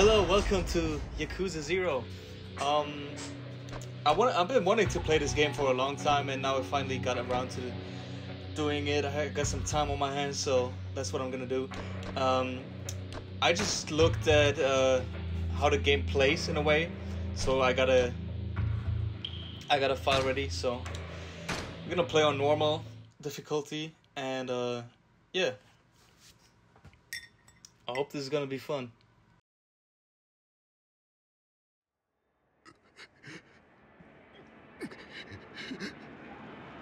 Hello, welcome to Yakuza Zero. Um, I want I've been wanting to play this game for a long time, and now I finally got around to doing it. I got some time on my hands, so that's what I'm gonna do. Um, I just looked at uh, how the game plays in a way, so I got a I got a file ready. So I'm gonna play on normal difficulty, and uh, yeah. I hope this is gonna be fun.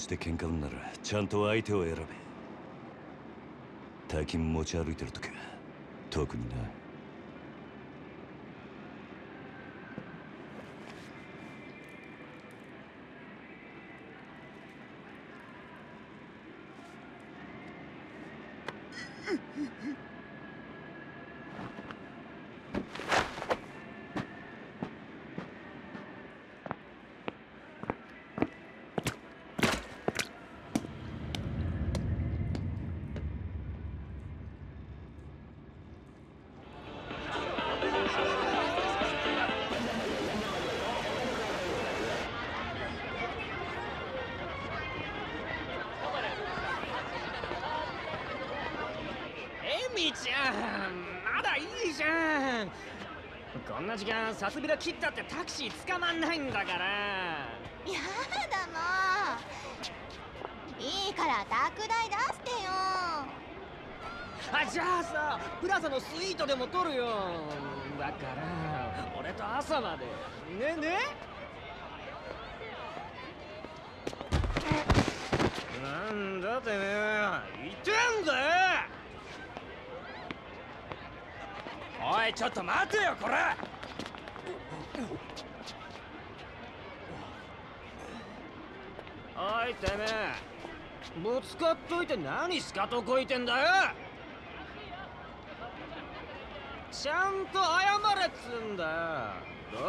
この町で喧嘩売んならちゃんと相手を選べ大金持ち歩いてる時は特になな時間さすびら切ったってタクシー捕まんないんだ。からやだ。もういいから宅代出してよあじゃあさプラザのスイートでも取るよだ。から俺と朝までねねなんだ。てめえ言ってんだ。おいちょっと待てよこれおいてめえ。ぶつかっといて何スカとこいてんだよ。ちゃんと謝れっつんだよ。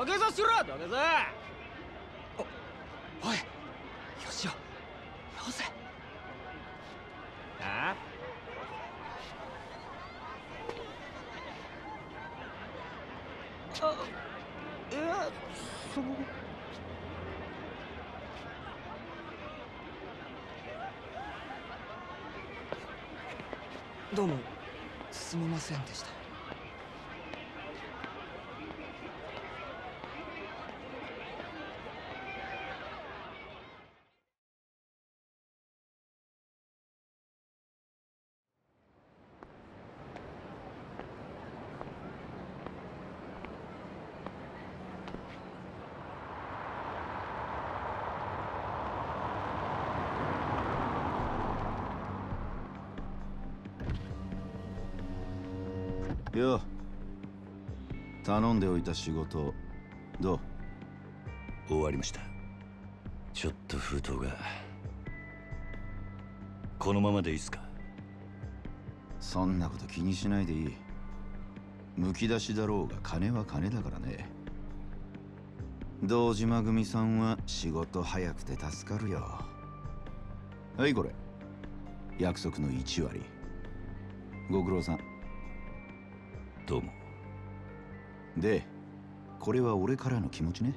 土下座しろ土下座。おいよしよ。よせ。あ？あいやそうどうもすみませんでした。よ。頼んでおいた仕事どう？終わりました。ちょっと封筒が。このままでいいっすか？そんなこと気にしないでいい。むき出しだろうが金は金だからね。堂島組さんは仕事早くて助かるよ。はいこれ。約束の1割。ご苦労さんどうも。でこれは俺からの気持ちね。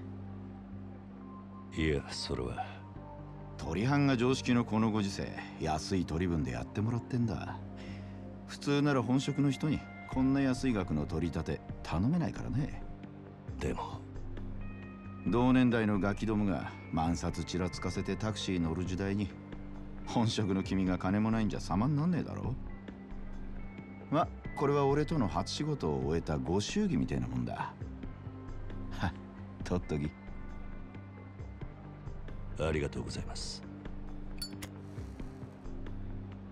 いやそれは。鳥藩が常識のこのご時世安い取り分でやってもらってんだ。普通なら本職の人にこんな安い額の取り立て頼めないからね。でも。同年代のガキどもが万札ちらつかせてタクシー乗る時代に本職の君が金もないんじゃ様になんねえだろ。まこれは俺との初仕事を終えたご祝儀みたいなもんだ。は とっときありがとうございます。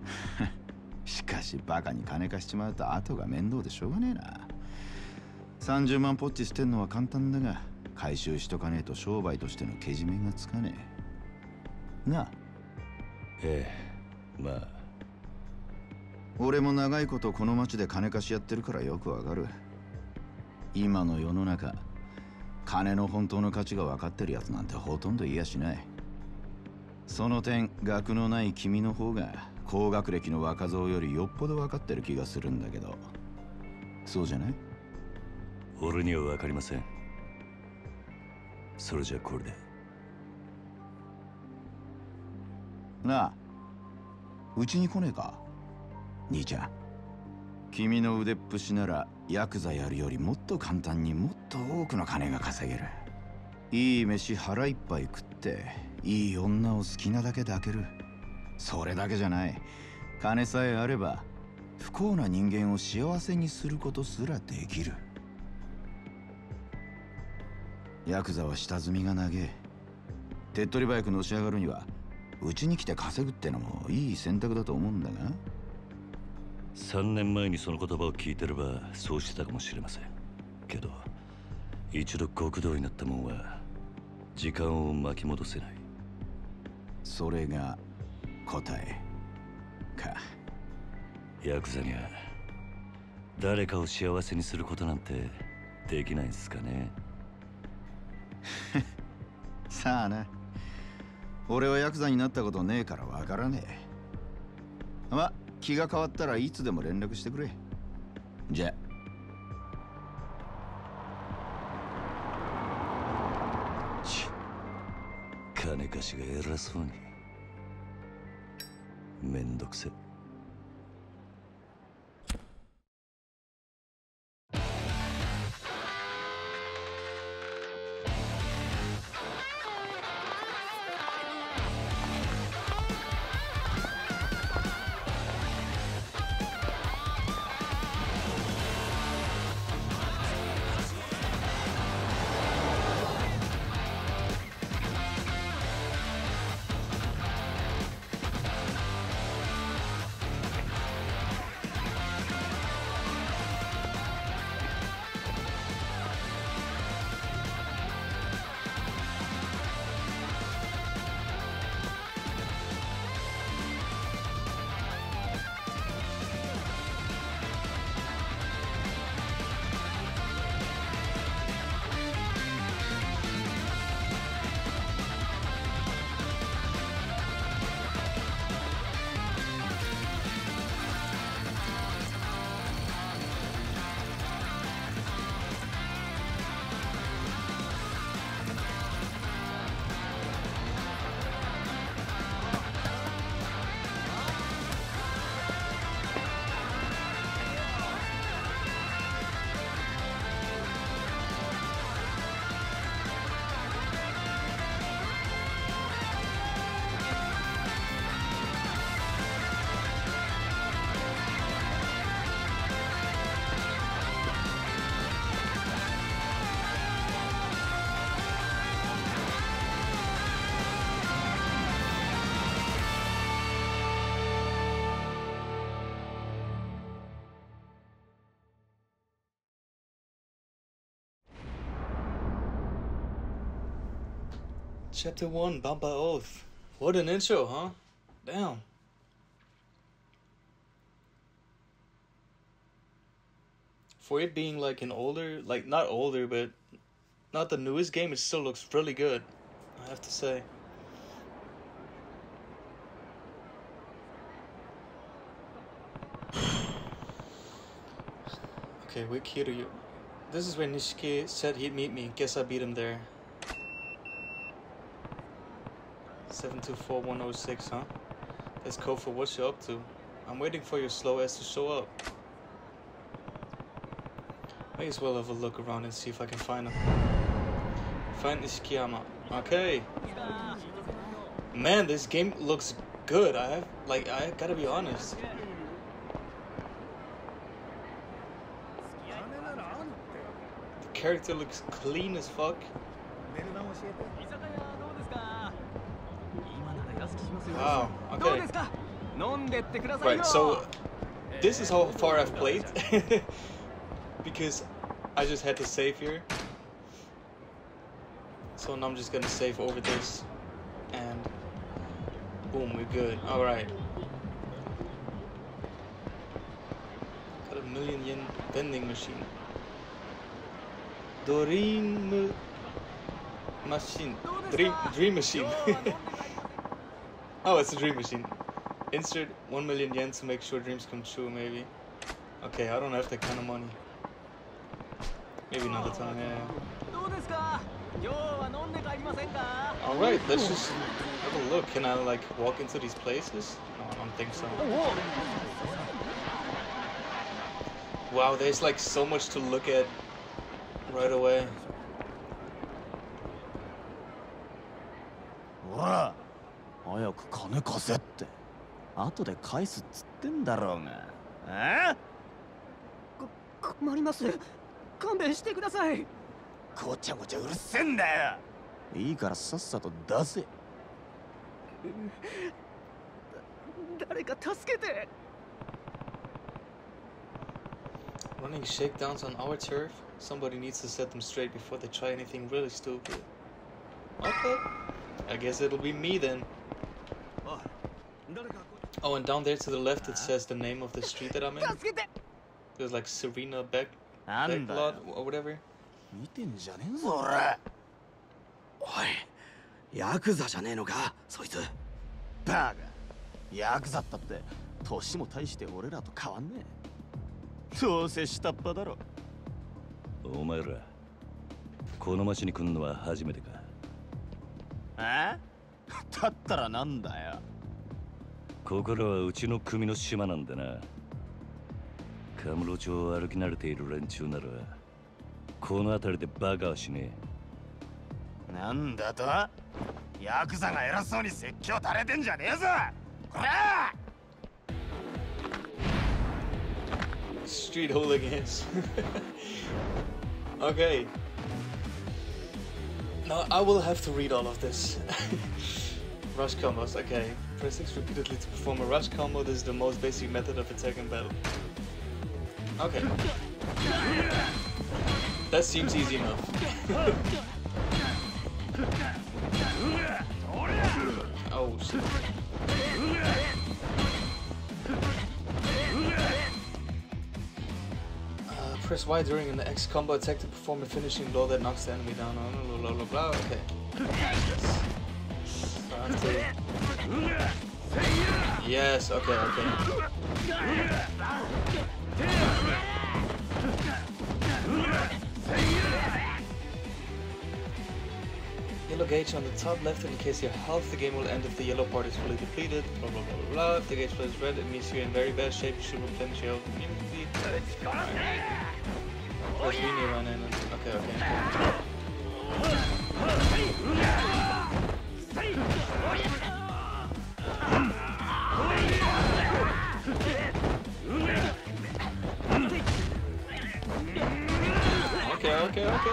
しかしバカに金貸しちまうと後が面倒でしょうがねえな。30万ポッチ捨てんのは簡単だが回収しとかねえと商売としてのけじめがつかねえ。なあ？ええまあ俺も長いことこの町で金貸しやってるからよくわかる。今の世の中金の本当の価値が分かってるやつなんてほとんどいやしない。その点学のない君の方が高学歴の若造よりよっぽど分かってる気がするんだけど。そうじゃない？俺には分かりません。それじゃこれで。なあうちに来ねえか？兄ちゃん。君の腕っぷしならヤクザやるよりもっと簡単にもっと多くの金が稼げる。いい飯腹いっぱい食っていい女を好きなだけ抱ける。それだけじゃない。金さえあれば不幸な人間を幸せにすることすらできる。ヤクザは下積みが長え手っ取り早くのし上がるにはうちに来て稼ぐってのもいい選択だと思うんだが。3年前にその言葉を聞いてればそうしてたかもしれません。けど一度極道になったもんは時間を巻き戻せない。それが答えか。ヤクザには誰かを幸せにすることなんてできないんすかね。さあな。俺はヤクザになったことねえからわからねえ。ま気が変わったらいつでも連絡してくれ。じゃち金貸しが偉そうに。めんどくせ Chapter 1 Bound by Oath. What an intro, huh? Damn. For it being like an older, like not older, but not the newest game, it still looks really good. I have to say. Okay, wait, Kiryu. This is where Nishiki said he'd meet me. Guess I beat him there. 724106, huh? That's code for what you're up to. I'm waiting for your slow ass to show up. May as well have a look around and see if I can find him. Find Nishikiyama. Okay. Man, this game looks good. I have, like, I gotta be honest. The character looks clean as fuck. Wow, okay. Right, so this is how far I've played. because I just had to save here. So now I'm just gonna save over this. And boom, we're good. Alright. Got a million yen vending machine. Dream machine. Dream dream machine. oh, it's a dream machine. Insert 1 million yen to make sure dreams come true, maybe. Okay, I don't have that kind of money. Maybe another time, yeah. Alright, let's just have a look. Can I, like, walk into these places? No, I don't think so. Wow, there's, like, so much to look at right away. せって後で返すっつってんだろうがえ困ります勘弁してくださいごちゃごちゃうるせえんだよいいからさっさと出せ誰か助けて Running shakedowns on our turf? Somebody needs to set them straight before they try anything really stupid. Okay. I guess it'll be me then. Oh, and down there to the left it says the name of the street that I'm in. 助けて There's like Serena Beck, な Beck んだよ lot or whatever. 見てんじゃねえぞ俺おいヤクザじゃねえのかそいつバカヤクザったって年も大して俺らと変わんねえどうせ下っ端だろお前らこの町に来んのは初めてかえだったらなんだよここらはうちの組の島なんでなカムロ町を歩き慣れている連中ならこの辺りでバカはしねなんだと？ヤクザが偉そうに説教垂れてんじゃねえぞこら Street hooligans. okay. Now I will have to read all of this. rush combos, okay. Press X repeatedly to perform a rush combo. This is the most basic method of attack in battle. Okay. That seems easy enough. oh shit. Uh, press Y during an X combo attack to perform a finishing blow that knocks the enemy down. Oh, blah, blah, blah, blah. Okay. So To- Yes, okay, okay. Yellow gauge on the top left indicates your health. The game will end if the yellow part is fully depleted. Blah blah blah blah blah. If the gauge flows red, it means you're in very bad shape. You should replenish your health immediately. Near run in. Okay, okay. Okay, okay, okay. okay.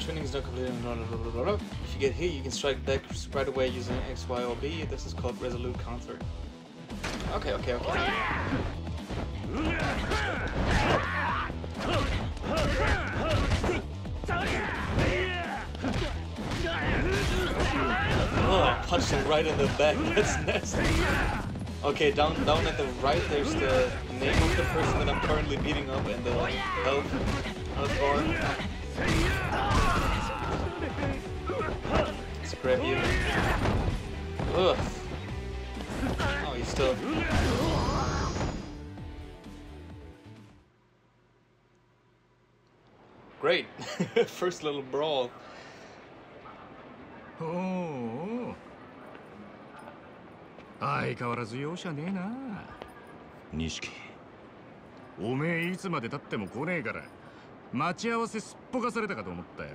Training is not completed. If you get hit, you can strike back right away using X, Y, or B. This is called resolute counter. Okay, okay, okay. Oh, I punched him right in the back. That's nasty. Okay, down down at the right, there's the name of the person that I'm currently beating up and the health health bar. Let's grab you. Ugh. Oh, he's still. Great. First little brawl. おうおう相変わらず容赦ねえな錦おめえいつまでたっても来ねえから待ち合わせすっぽかされたかと思ったよ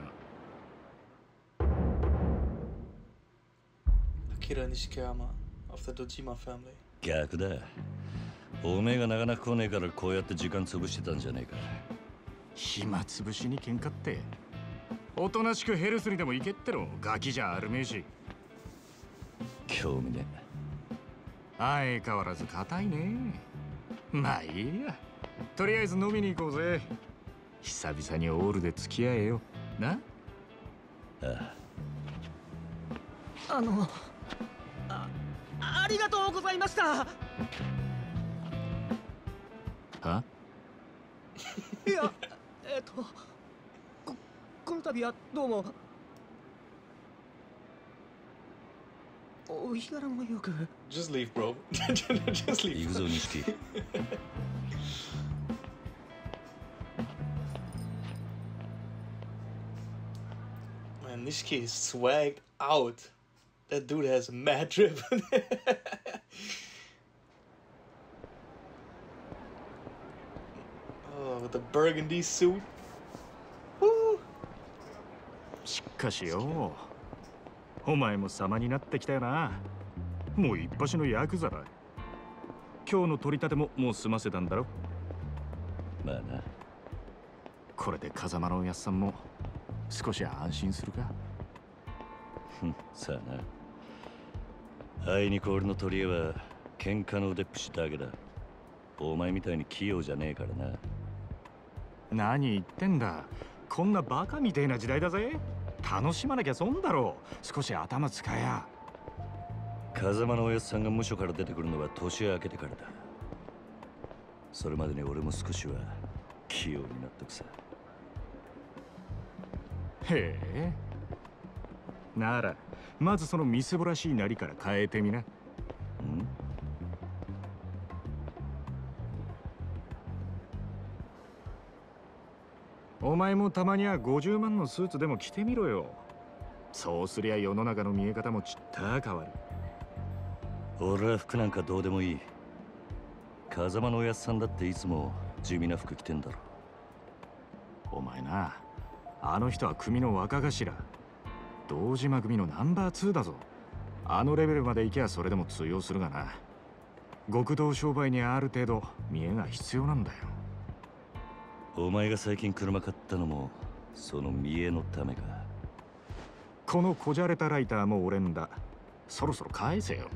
Akira Nishikiyama of the Dojima family. 逆だおめえがなかなか来ねえからこうやって時間潰してたんじゃねえか暇つぶしに喧嘩って。おとなしくヘルスにでも行けってろ。ガキじゃあるめえし。興味ね相変わらず硬いね。まあいいや。とりあえず飲みに行こうぜ。久々にオールで付き合えよ。な？えあ。あのあありがとうございました。は？いやこの度はどうもお日柄もよく Just leave, bro. Just 行 leave. くぞ錦 Man, Nishiki is swagged out. That dude has mad drip. oh, with the burgundy suit. しかしよお前も様になってきたよな。もう一発のヤクザだ。今日の取り立てももう済ませたんだろ。まあな。これで風間のおやっさんも少し安心するか。さあな。あいにく俺の取り柄は喧嘩の腕っぷしだけだ。お前みたいに器用じゃねえからな。何言ってんだこんなバカみてえな時代だぜ。楽しまなきゃ損だろう。少し頭使えや。風間のおやっさんが無所から出てくるのは年明けてからだ。それまでに俺も少しは器用になっとくさ。へえ。ならまずそのみすぼらしいなりから変えてみな。うん？お前もたまには50万のスーツでも着てみろよ。そうすりゃ世の中の見え方もちった変わる。俺は服なんかどうでもいい。風間のおやっさんだっていつも地味な服着てんだろ。お前なあの人は組の若頭。堂島組のナンバー2だぞ。あのレベルまで行けばそれでも通用するがな。極道商売にある程度見えが必要なんだよお前が最近車買ったのもその見栄のためか。このこじゃれたライターも俺んだ。そろそろ返せよ。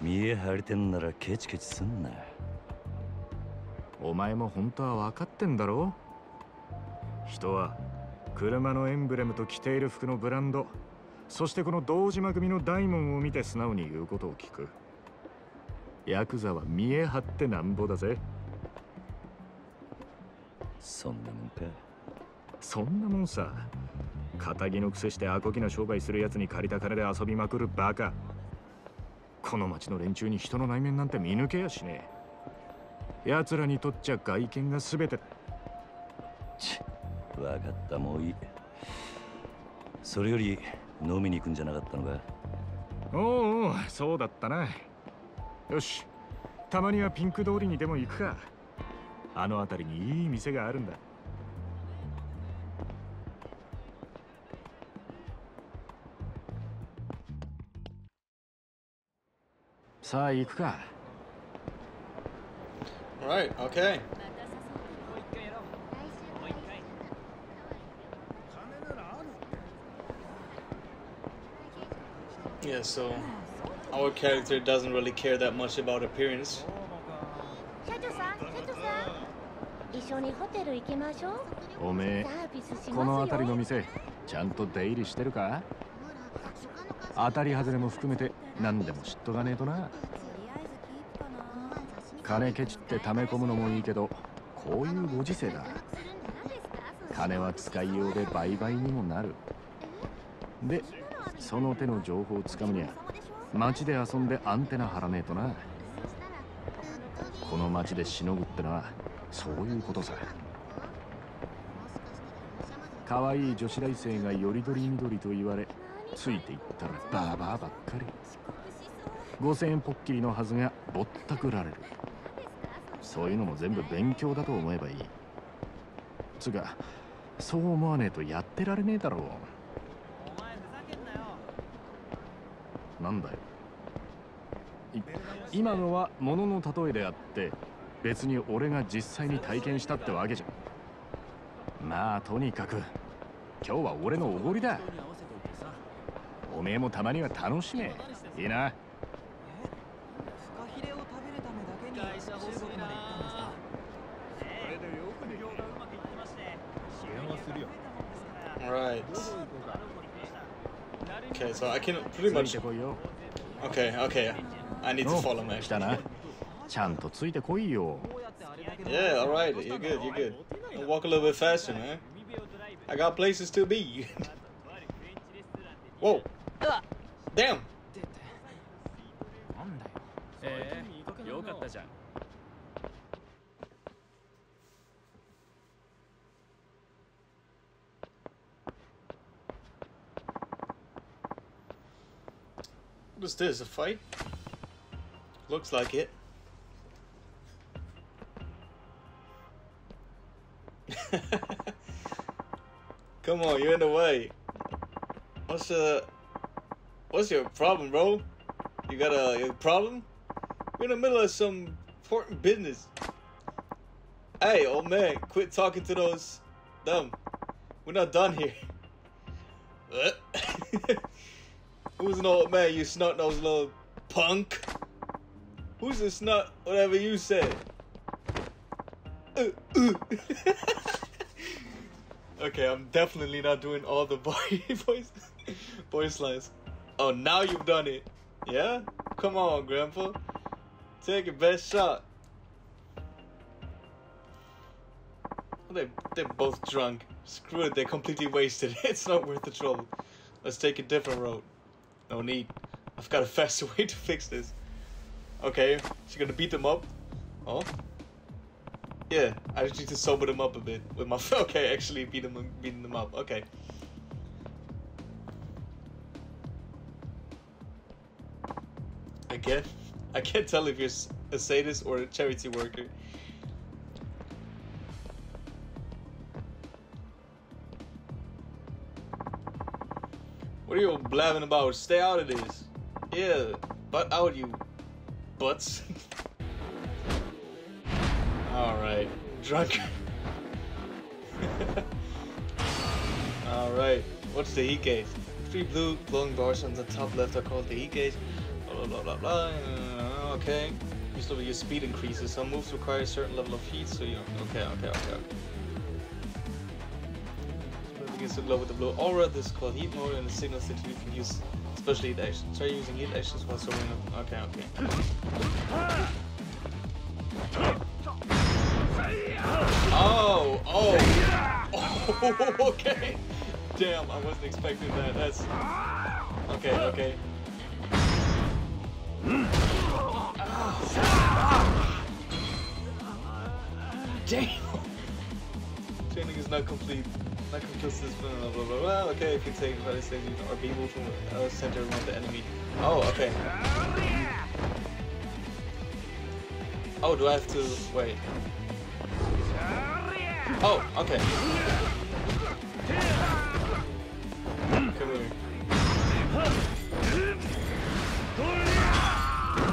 見栄張りてんならケチケチすんな。お前も本当は分かってんだろ？人は車のエンブレムと着ている服のブランドそしてこの堂島組の大門を見て素直に言うことを聞く。ヤクザは見え張ってなんぼだぜそんなもんかそんなもんさ。仇の癖してアコギな商売するやつに借りた金で遊びまくるバカ。この町の連中に人の内面なんて見抜けやしねえ。奴らにとっちゃ外見が全て。だちわかったもういい。それより飲みに行くんじゃなかったのかおうおうそうだったな。よしたまにはピンク通りにでも行くかあの辺りにいい店があるんださあ行くか Right, okay. Yeah, so our character doesn't really care that much about appearance. 緒にホテル行きましょう。おめえこの辺りの店ちゃんと出入りしてるか？当たり外れも含めて何でも知っとかねえとな。金ケチって溜め込むのもいいけどこういうご時世だ。金は使いようで売買にもなる。でその手の情報をつかむには街で遊んでアンテナ張らねえとな。この街でしのぐってのはそういうことさ。可愛い女子大生がよりどりみどりと言われついていったらバーバーばっかり。5000円ポッキリのはずがぼったくられる。そういうのも全部勉強だと思えばいい。つうかそう思わねえとやってられねえだろう。なんだよ。今のは物の例えであって別に俺が実際に体験したってわけじゃ。まあとにかく今日は俺のおごりだ。おめえもたまには楽しめ。いいな。Okay, so I can pretty much. Okay, okay. I need to follow my. 来たなちゃんとついてこいよ Yeah, alright. You're good, you're good. I'll walk a little bit faster, man. I got places to be. Whoa. Damn. ええよかったじゃん What is this? A fight? Looks like it. Come on, you're in the way. What's uh what's your problem, bro? You got a, a problem? We're in the middle of some important business. Hey, old man, quit talking to those dumb. We're not done here. Who's an old man, you snot nose little punk? Who's a snot, whatever you said? Uh, uh. okay, I'm definitely not doing all the boy voice voice lines. Oh, now you've done it. Yeah? Come on, Grandpa. Take your best shot. They they're both drunk. Screw it, they're completely wasted. It's not worth the trouble. Let's take a different road. No need. I've got a faster way to fix this. Okay, she's gonna beat them up. Oh. Yeah, I just need to sober them up a bit with my. Okay, actually beat them, beating them up. Okay. I can't. I can't tell if you're a sadist or a charity worker. What are you blabbing about? Stay out of this. Yeah, butt out, you butts. Alright, drunk. Alright, what's the heat gauge? Three blue glowing bars on the top left are called the heat gauge. Blah blah blah blah. Uh, okay. You still your speed increases. Some moves require a certain level of heat, so you. Okay, okay, okay, okay. It begins to glow with the blue aura. This is called heat mode, and it signals that you can use special heat actions. Try using heat actions while soaring. Okay, okay. Oh, oh, okay. Damn, I wasn't expecting that. That's okay, okay. Damn. Training is not complete. Not complete this blah blah blah blah. Okay, if you take the stage or be moved from a center around the enemy. Oh, okay. Oh, do I have to wait? Oh, okay.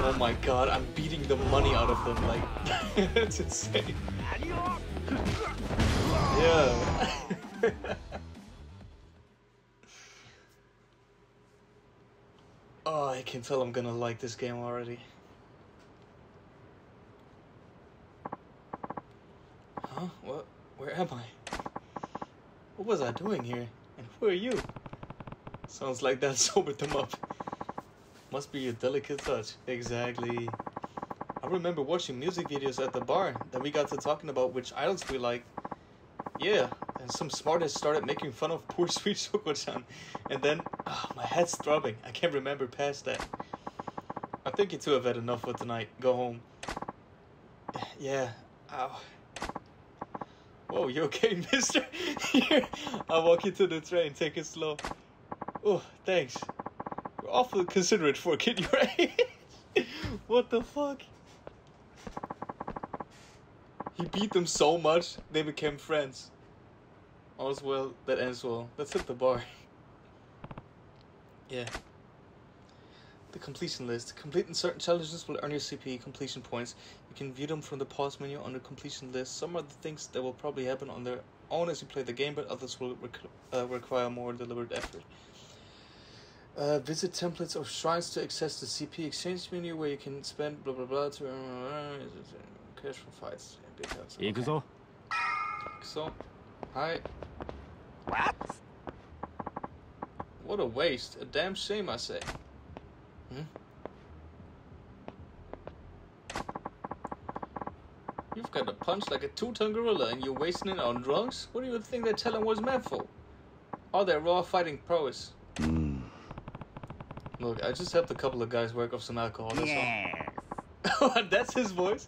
Oh my god, I'm beating the money out of them, like, it's insane. Yeah. oh, I can tell I'm gonna like this game already. Huh? What? Where am I? What was I doing here? And who are you? Sounds like that sobered them up. Must be a delicate touch. Exactly. I remember watching music videos at the bar. Then we got to talking about which idols we liked. Yeah, and some smartass started making fun of poor sweet Shoko-chan. And then, ah, my head's throbbing. I can't remember past that. I think you two have had enough for tonight. Go home. Yeah. Ow. Oh, you okay, mister? I'll walk you to the train. Take it slow. Oh, thanks. You're awful considerate for a kid your age. what the fuck? He beat them so much, they became friends. All's well that ends well. Let's hit the bar. yeah the completion list. Completing certain challenges will earn you CPE completion points. You can view them from the pause menu on the completion list. Some are the things that will probably happen on their own as you play the game, but others will rec uh, require more deliberate effort. Uh, visit templates or shrines to access the CP exchange menu where you can spend blah blah blah to uh, cash for fights. Yeah. Okay. Ikuzo. So, hi. What? What a waste. A damn shame, I say. Hmm? You've got a punch like a two-ton gorilla and you're wasting it on drugs? What do you think that talent was meant for? All that raw fighting prowess. Look, I just helped a couple of guys work off some alcohol. That's all. that's his voice?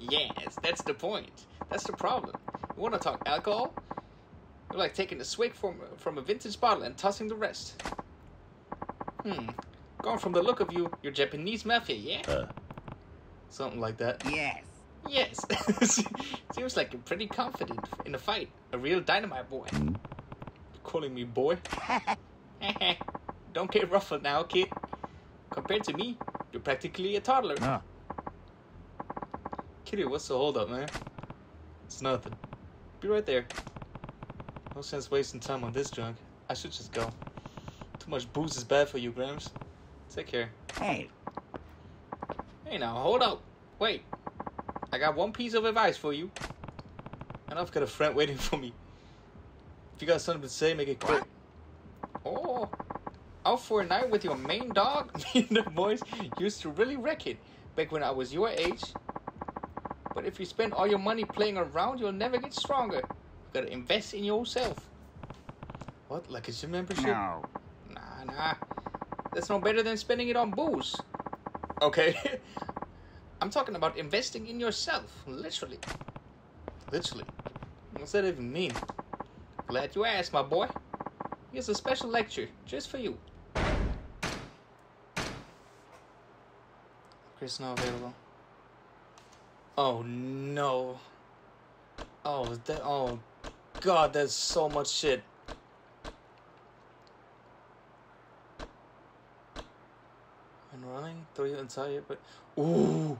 Yes, that's the point. That's the problem. You want to talk alcohol? You're like taking a swig from, from a vintage bottle and tossing the rest. Hmm. Going from the look of you, you're Japanese mafia, yeah? Uh, Something like that. Yes. Yes. Seems like you're pretty confident in a fight. A real dynamite boy. Calling me boy? Don't get ruffled now, kid. Compared to me, you're practically a toddler. なあ Kitty, what's the holdup, man? It's nothing. Be right there. No sense wasting time on this junk. I should just go. Too much booze is bad for you, Grams. Take care. Hey. Hey now, hold up. Wait. I got one piece of advice for you. And I've got a friend waiting for me. If you got something to say, make it quick. Oh, out for a night with your main dog? Me and the boys used to really wreck it back when I was your age. But if you spend all your money playing around, you'll never get stronger. You gotta invest in yourself. What? Like a gym membership? No. Nah, nah. That's no better than spending it on booze. Okay. I'm talking about investing in yourself, literally. Literally. What's that even mean? Glad you asked, my boy. Here's a special lecture just for you. Chris not available. Oh no. Oh that oh god, that's so much shit. And running, throw you inside but ooh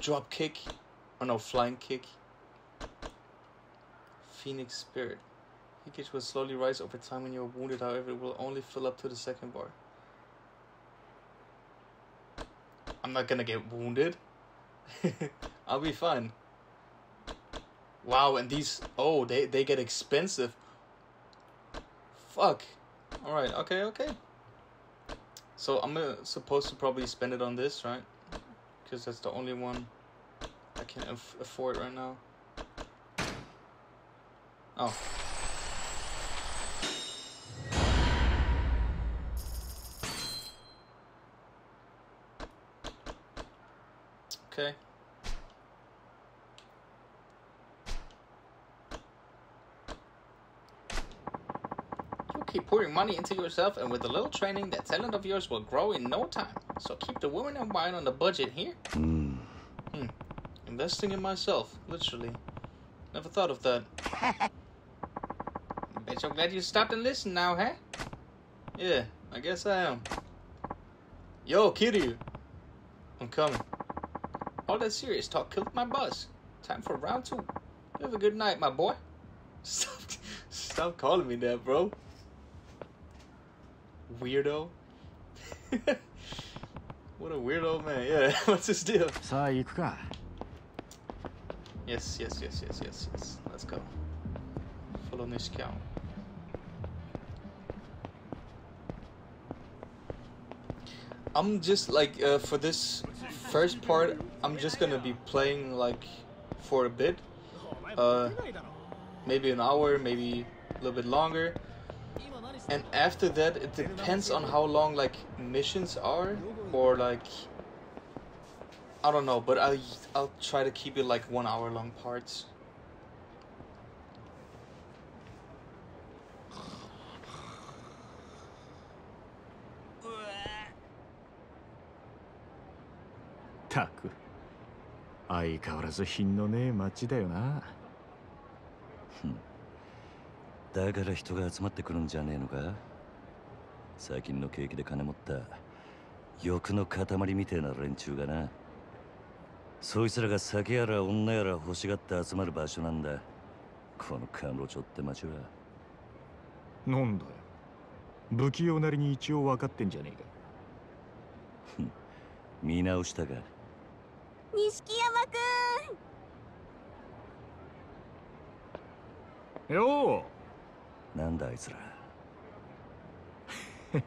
drop kick. Oh no, flying kick. Phoenix Spirit. Leakage will slowly rise over time when you're wounded, however, it will only fill up to the second bar. I'm not gonna get wounded. I'll be fine. Wow, and these oh they, they get expensive. Fuck. Alright, okay, okay. So I'm uh, supposed to probably spend it on this, right? Because that's the only one I can aff- afford right now. Oh. Okay. You keep pouring money into yourself, and with a little training, that talent of yours will grow in no time. So keep the women and wine on the budget here. mm, Hmm. Investing in myself, literally. Never thought of that. Bet you're glad you stopped and listened now, huh? Yeah, I guess I am. Yo, Kiryu. I'm coming. All that serious talk killed my buzz. Time for round two. You have a good night, my boy. Stop, stop calling me that, bro weirdo. what a weirdo man. Yeah, what's his deal? Yes, yes, yes, yes, yes, yes. Let's go. Follow this cow. I'm just like uh, for this first part, I'm just gonna be playing like for a bit, uh, maybe an hour, maybe a little bit longer and after that, it depends on how long like missions are or like I don't know, but I I'll try to keep it like one hour long parts. たく相変わらず品のねえ街だよな だから人が集まってくるんじゃねえのか？最近の景気で金持った欲の塊みてえな連中がな。そいつらが酒やら女やら欲しがって集まる場所なんだ。このカンロチョって町は。なんだよ。不器用なりに一応分かってんじゃねえか。見直したか。錦山くん。よなんだあいつら。う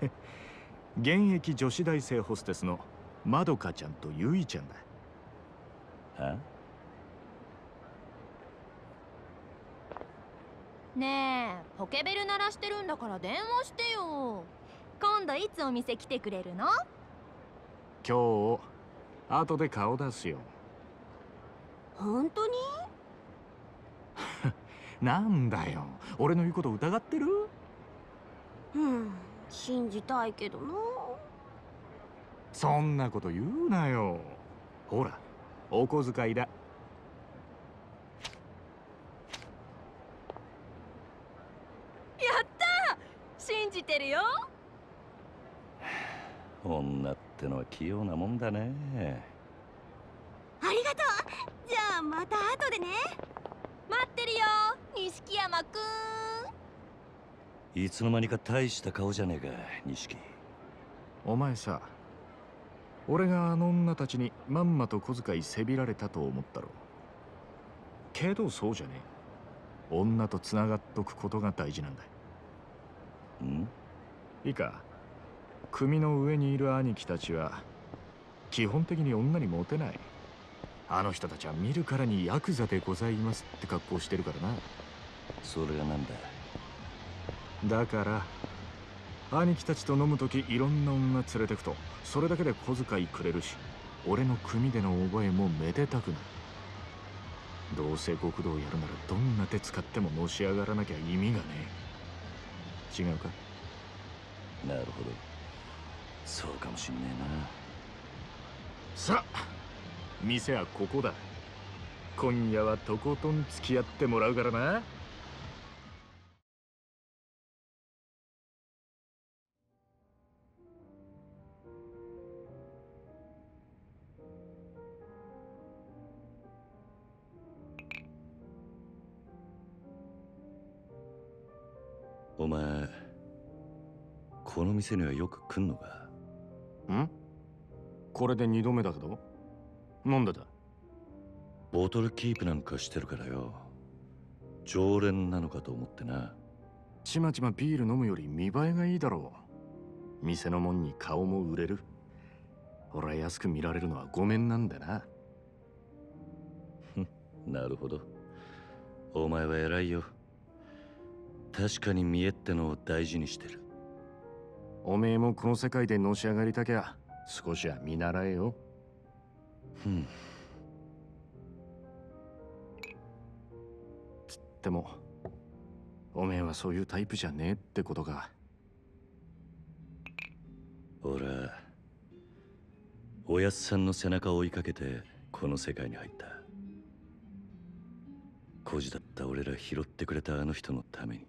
現役女子大生ホステスのまどかちゃんとゆいちゃんだ。は？ねえポケベル鳴らしてるんだから電話してよ。今度いつお店来てくれるの？今日後で顔出すよ。本当に？なんだよ。俺の言うこと疑ってる？うん信じたいけどな。そんなこと言うなよ。ほらお小遣いだ。やった！信じてるよ。女ってのは器用なもんだね。ありがとう。じゃあまた後でね待ってるよ錦山くん。いつの間にか大した顔じゃねえか錦。お前さ俺があの女たちにまんまと小遣いせびられたと思ったろ。けどそうじゃねえ。女と繋がっとくことが大事なんだん？いいか。組の上にいる兄貴たちは基本的に女にモテないあの人たちは見るからにヤクザでございますって格好してるからな。それがなんだ？だから兄貴たちと飲む時いろんな女連れてくとそれだけで小遣いくれるし俺の組での覚えもめでたくなる。どうせ極道やるならどんな手使ってものし上がらなきゃ意味がねえ。違うか？なるほど。そうかもしんねえな。さあ店はここだ。今夜はとことん付き合ってもらうからな。お前この店にはよく来んのか？ん？これで二度目だけどなんでだ？ボトルキープなんかしてるからよ。常連なのかと思ってな。ちまちまビール飲むより見栄えがいいだろう。店のもんに顔も売れる。俺は安く見られるのはごめんなんだな。なるほど。お前は偉いよ。確かに見栄ってのを大事にしてる。おめえもこの世界でのし上がりたきゃ少しは見習えよふん。でもおめえはそういうタイプじゃねえってことか。俺おやっさんの背中を追いかけてこの世界に入った。孤児だった俺ら拾ってくれたあの人のために。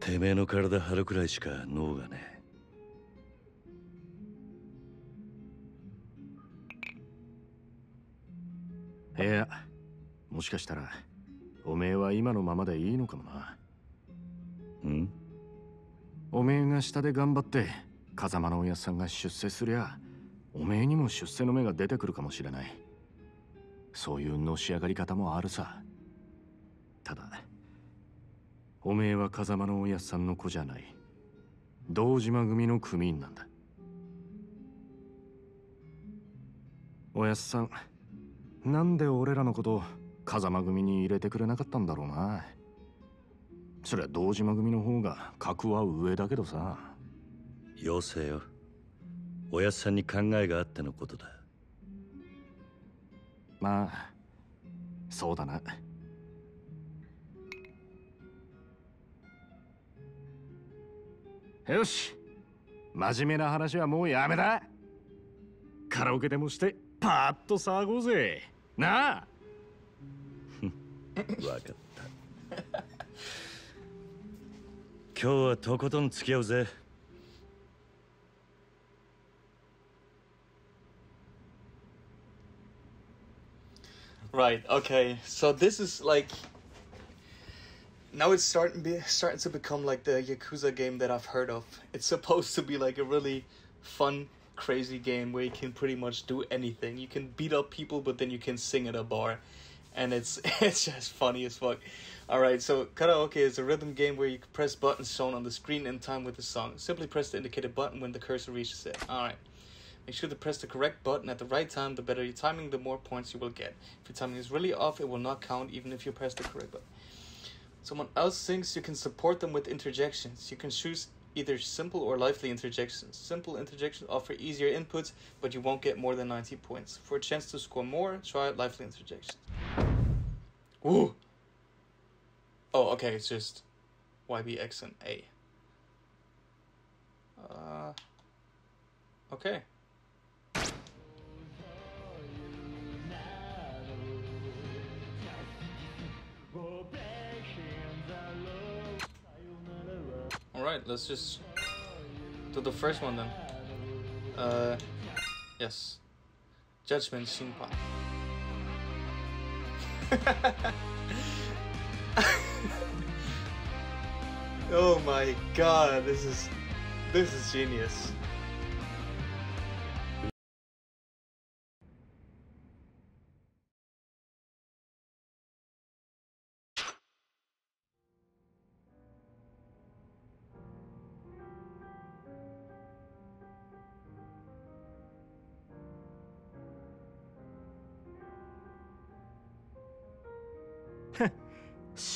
てめえの体張るくらいしか脳がねえ。いやもしかしたらおめえは今のままでいいのかもな。えん？おめえが下で頑張って風間のおやっさんが出世すりゃおめえにも出世の目が出てくるかもしれない。そういうのし上がり方もあるさ。ただおめえは風間のおやっさんの子じゃない。堂島組の組員なんだ。おやっさんなんで俺らのこと風間組に入れてくれなかったんだろうな。そりゃ堂島組の方が格は上だけどさ。よせよ。おやっさんに考えがあってのことだ。まあそうだな。よし。真面目な話はもうやめだ。カラオケでもしてパーッと騒ごうぜなあわかった今日はとことん付き合うぜ Right. Okay. So this is like now it's starting be starting to become like the Yakuza game that I've heard of. It's supposed to be like a really fun, crazy game where you can pretty much do anything. You can beat up people, but then you can sing at a bar, and it's it's just funny as fuck. All right. So karaoke is a rhythm game where you press buttons shown on the screen in time with the song. Simply press the indicated button when the cursor reaches it. All right. Make sure to press the correct button at the right time. The better your timing, the more points you will get. If your timing is really off, it will not count even if you press the correct button. Someone else sings, you can support them with interjections. You can choose either simple or lively interjections. Simple interjections offer easier inputs, but you won't get more than 90 points. For a chance to score more, try lively interjections. Ooh! Oh, okay, it's just YBX and A. Uh, okay. Alright, let's just do the first one then. Uh, yes. Judgment Shinpan. oh my god, this is this is genius.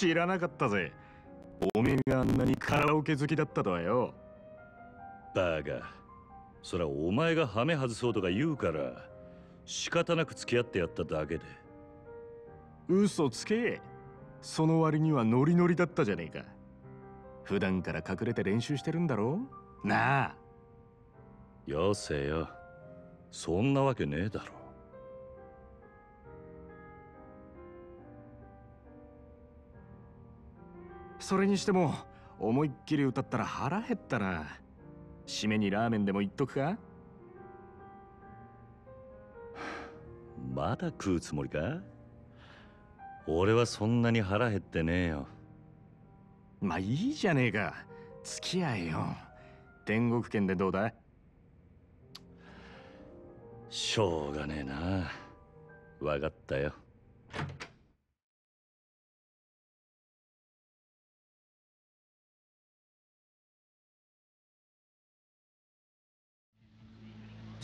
知らなかったぜ。おめえがあんなにカラオケ好きだったとはよ。バーガそらお前がハメ外そうとか言うから仕方なく付き合ってやっただけで。嘘つけ。その割にはノリノリだったじゃねえか。普段から隠れて練習してるんだろなあ。よせよ。そんなわけねえだろそれにしても思いっきり歌ったら腹減ったな。締めにラーメンでも言っとくか？まだ食うつもりか？俺はそんなに腹減ってねえよ。まあいいじゃねえか。付き合えよ。天国圏でどうだ？しょうがねえな。わかったよ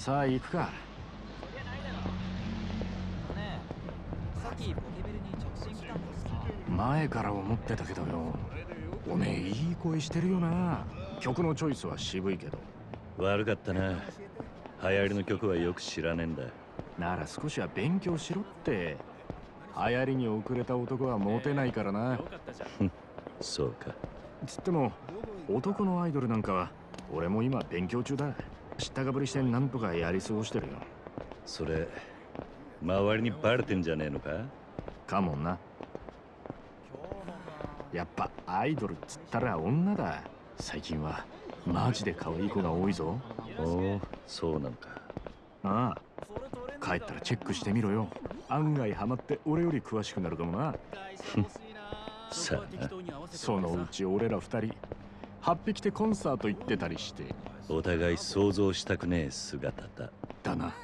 さあ行くか。前から思ってたけどよ。おめえいい声してるよな。曲のチョイスは渋いけど。悪かったな。流行りの曲はよく知らねえんだ。なら少しは勉強しろって。流行りに遅れた男はモテないからな。そうか。つっても男のアイドルなんかは俺も今勉強中だ知ったかぶりしてなんとかやり過ごしてるよ。それ周りにバレてんじゃねえのか？かもな。やっぱアイドルっつったら女だ。最近はマジで可愛い子が多いぞ。おおそうなのか。ああ帰ったらチェックしてみろよ。案外ハマって俺より詳しくなるかもな。さあな。そのうち俺ら二人8匹でコンサート行ってたりしてお互い想像したくねえ姿だ。だな。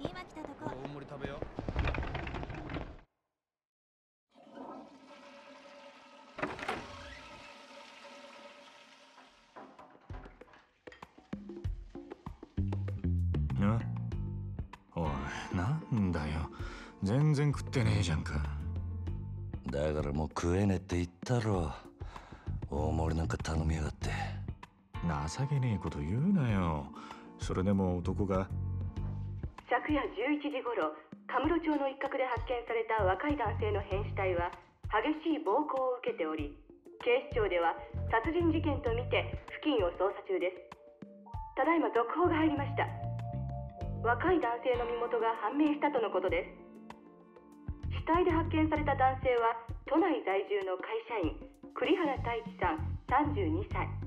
今来たとこ大盛り食べよな？おいなんだよ。全然食ってねえじゃんか。だからもう食えねえって言ったろ。大盛りなんか頼みやがって情けねえこと言うなよ。それでも男が。昨夜11時頃カムロ町の一角で発見された若い男性の変死体は激しい暴行を受けており警視庁では殺人事件とみて付近を捜査中です。ただいま続報が入りました。若い男性の身元が判明したとのことです。死体で発見された男性は都内在住の会社員栗原太一さん32歳。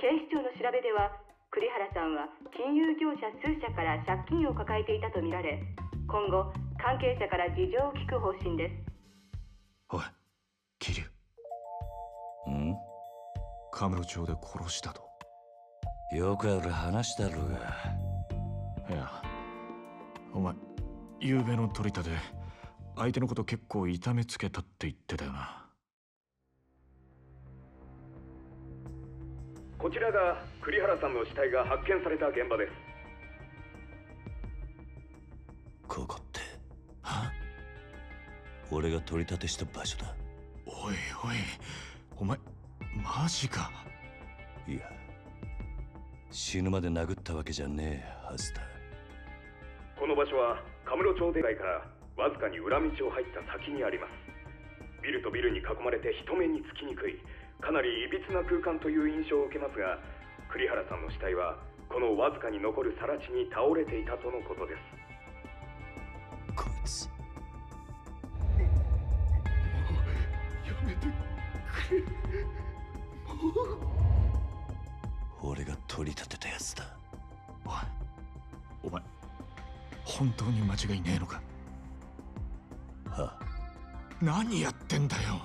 警視庁の調べでは栗原さんは金融業者数社から借金を抱えていたとみられ今後関係者から事情を聞く方針です。おい桐生。ん？カムロ町で殺したと。よくある話だろうが。いやお前昨べの取り立て相手のこと結構痛めつけたって言ってたよなこちらが栗原さんの死体が発見された現場です。ここって俺が取り立てした場所だ。おいおいお前マジか？いや死ぬまで殴ったわけじゃねえはずだ。この場所はカムロ町出街からわずかに裏道を入った先にあります。ビルとビルに囲まれて人目につきにくいかなりいびつな空間という印象を受けますが栗原さんの死体はこのわずかに残る更地に倒れていたとのことです。こいつ。やめてくれ。もう。俺が取り立てたやつだ。おい。お前本当に間違いねえのか？は何やってんだよ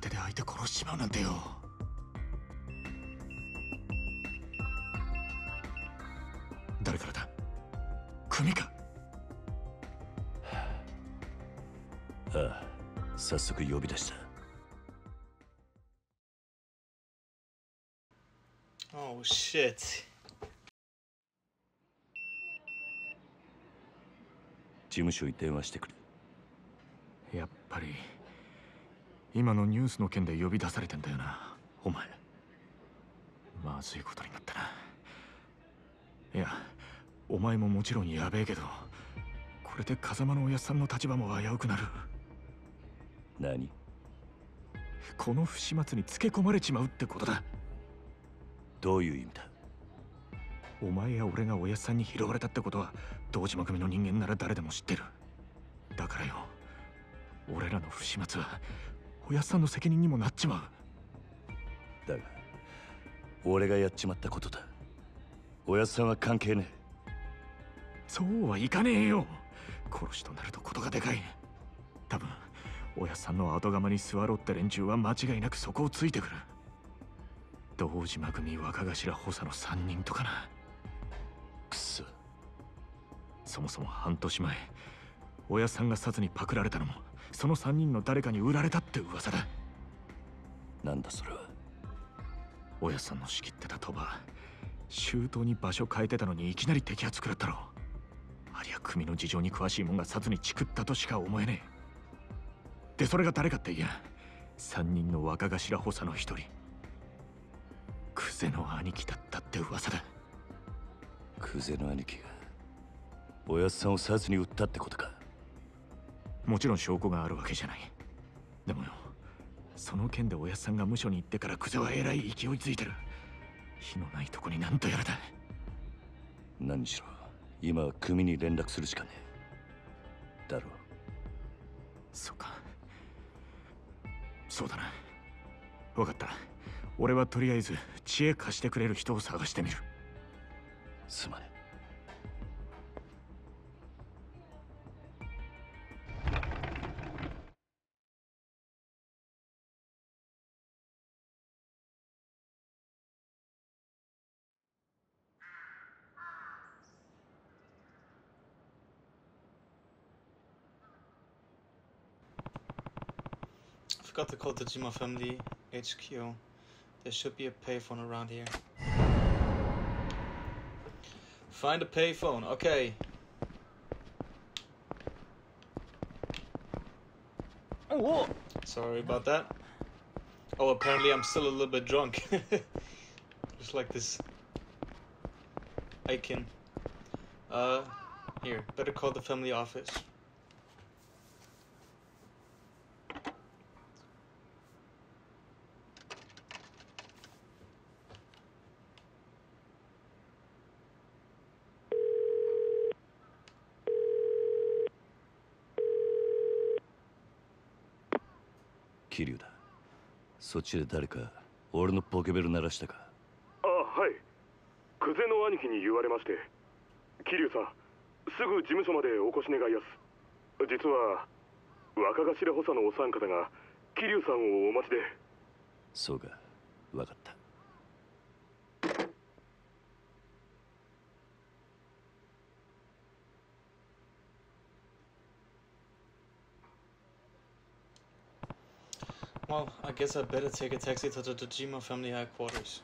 てで相手殺しちまうなんてよ。誰からだ？組か？あ。あ早速呼び出した。Oh shit. 事務所に電話してくれやっぱり今のニュースの件で呼び出されてんだよな。お前。まずいことになったな。いやお前ももちろんやべえけどこれで風間のおやっさんの立場も危うくなる。何？この不始末につけ込まれちまうってことだ。どういう意味だ？お前や俺がおやっさんに拾われたってことは堂島組の人間なら誰でも知ってる。だからよ俺らの不始末はおやっさんの責任にもなっちまう。だが俺がやっちまったことだ。おやっさんは関係ねそうはいかねえよ。殺しとなるとことがでかい。多分おやっさんの後釜に座ろうって連中は間違いなくそこをついてくる。堂島組若頭補佐の3人とかな。くそ。そもそも半年前おやっさんが殺にパクられたのもその3人の誰かに売られたって噂だ。なんだそれは。おやっさんの仕切ってた鳥羽周到に場所変えてたのにいきなり摘発食らったろ。ありゃ組の事情に詳しいもんが殺にチクったとしか思えねえ。でそれが誰かっていや3人の若頭補佐の一人。クゼの兄貴だったって噂だ。クゼの兄貴がおやっさんを殺に撃ったってことかもちろん証拠があるわけじゃない。でもよその件でおやっさんが無所に行ってからクゼはえらい勢いづいてる。火のないとこになんとやらだ。何しろ今は組に連絡するしかねえ。だろう。そうか。そうだな。分かった。俺はとりあえず知恵貸してくれる人を探してみる。すまね I forgot to call Dojima Family HQ. There should be a payphone around here. Find a payphone. Okay. Oh, Sorry about that. Oh, apparently I'm still a little bit drunk. Just like this I can. Uh, here, better call the family office. そっちで誰か俺のポケベル鳴らしたか？あはい。久世の兄貴に言われまして。桐生さんすぐ事務所までお越し願いやす。実は若頭補佐のお三方が桐生さんをお待ちで。そうか。分かった Well, I guess I better take a taxi to the Dojima family headquarters.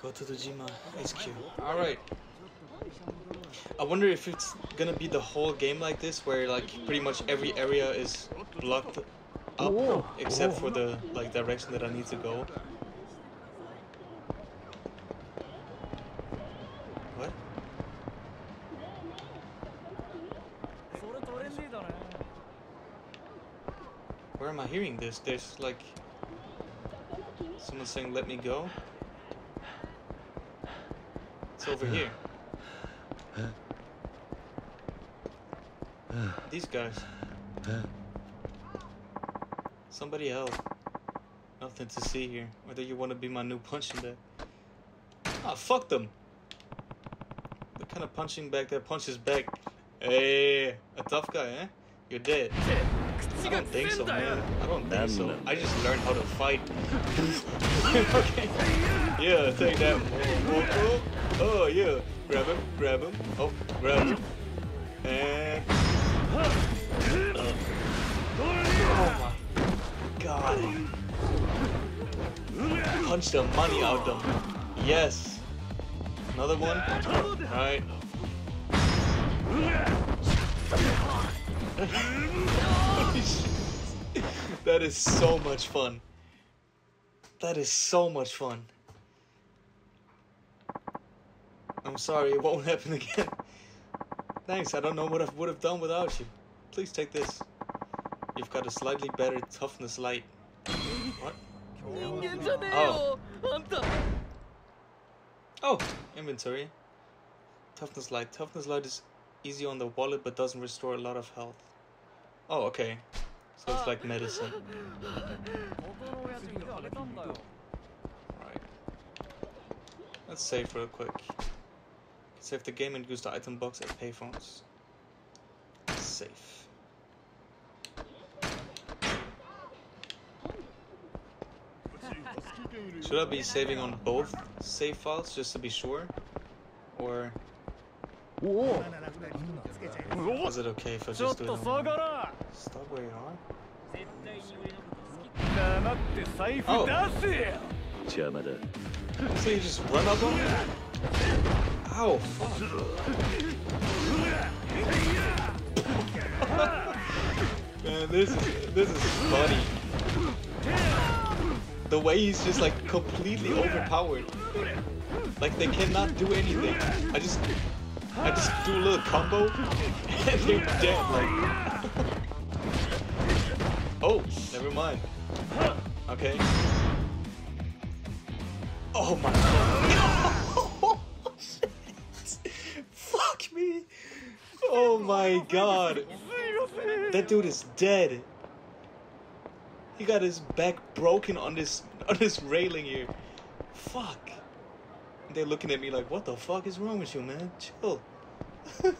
Go to the Dojima HQ. Alright. I wonder if it's gonna be the whole game like this, where like pretty much every area is blocked up, except for the like direction that I need to go. Hearing this? There's like someone saying "Let me go." It's over here. These guys. Somebody else. Nothing to see here. Whether you want to be my new punching bag. Ah, fuck them. The kind of punching bag that punches back. Hey, a tough guy, eh? You're dead. I don't think so, man. I don't think so. I just learned how to fight. okay. Yeah, take that. Oh, oh, oh, yeah. Grab him, grab him. Oh, grab him. And. Oh my god. Punch the money out of them. Yes. Another one. Alright. that is so much fun. That is so much fun. I'm sorry, it won't happen again. Thanks, I don't know what I would have done without you. Please take this. You've got a slightly better toughness light. What? Oh. Oh, inventory. Toughness light. Toughness light is easy on the wallet but doesn't restore a lot of health. Oh, okay. So it's ah. like medicine. Alright. Let's save real quick. Save the game and use the item box at payphones. Safe. Should I be saving on both save files just to be sure? Or Whoa! Is it okay if I just do it Stop where you are? So you just run up on him? Ow! Fuck! Man, this is, this is funny. The way he's just like completely overpowered. Like they cannot do anything. I just I just do a little combo and they're dead like Oh, never mind. Okay. Oh my god. Fuck me. Oh my god. That dude is dead. He got his back broken on this on this railing here. Fuck. They're looking at me like, what the fuck is wrong with you, man? Chill.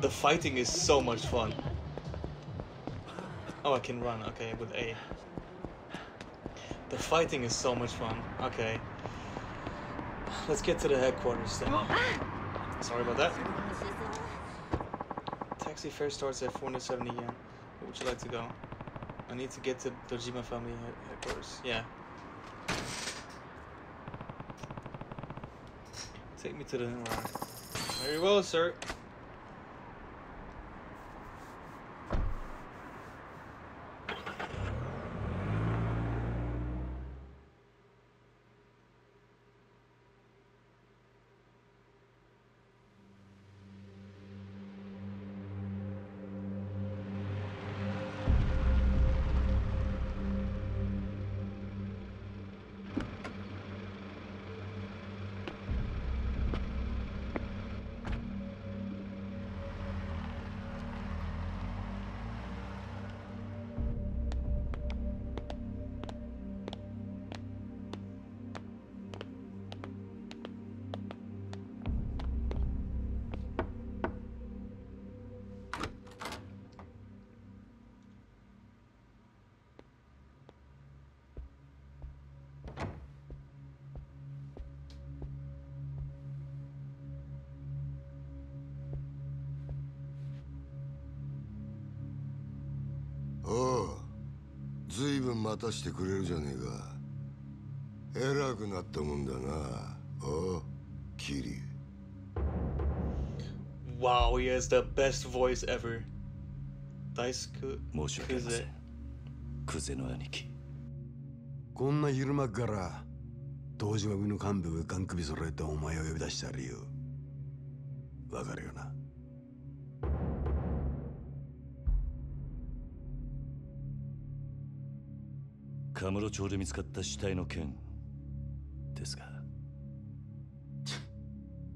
the fighting is so much fun. Oh, I can run. Okay, with A. The fighting is so much fun. Okay. Let's get to the headquarters then. Sorry about that. Taxi fare starts at 470 yen. Where would you like to go? I need to get to Dojima family headquarters. Yeah. Take me to the. Very well, sir. 待たしてくれるじゃねえか。偉くなったもんだな。おうキリ。Wow, he has the best voice ever. Dice Ku- 申し訳ありませ Kuze. んクゼの兄貴こんな昼間っから東島組の幹部がガン首揃えてお前を呼び出した理由。わかるよな？カムロ町で見つかった死体の件。ですが。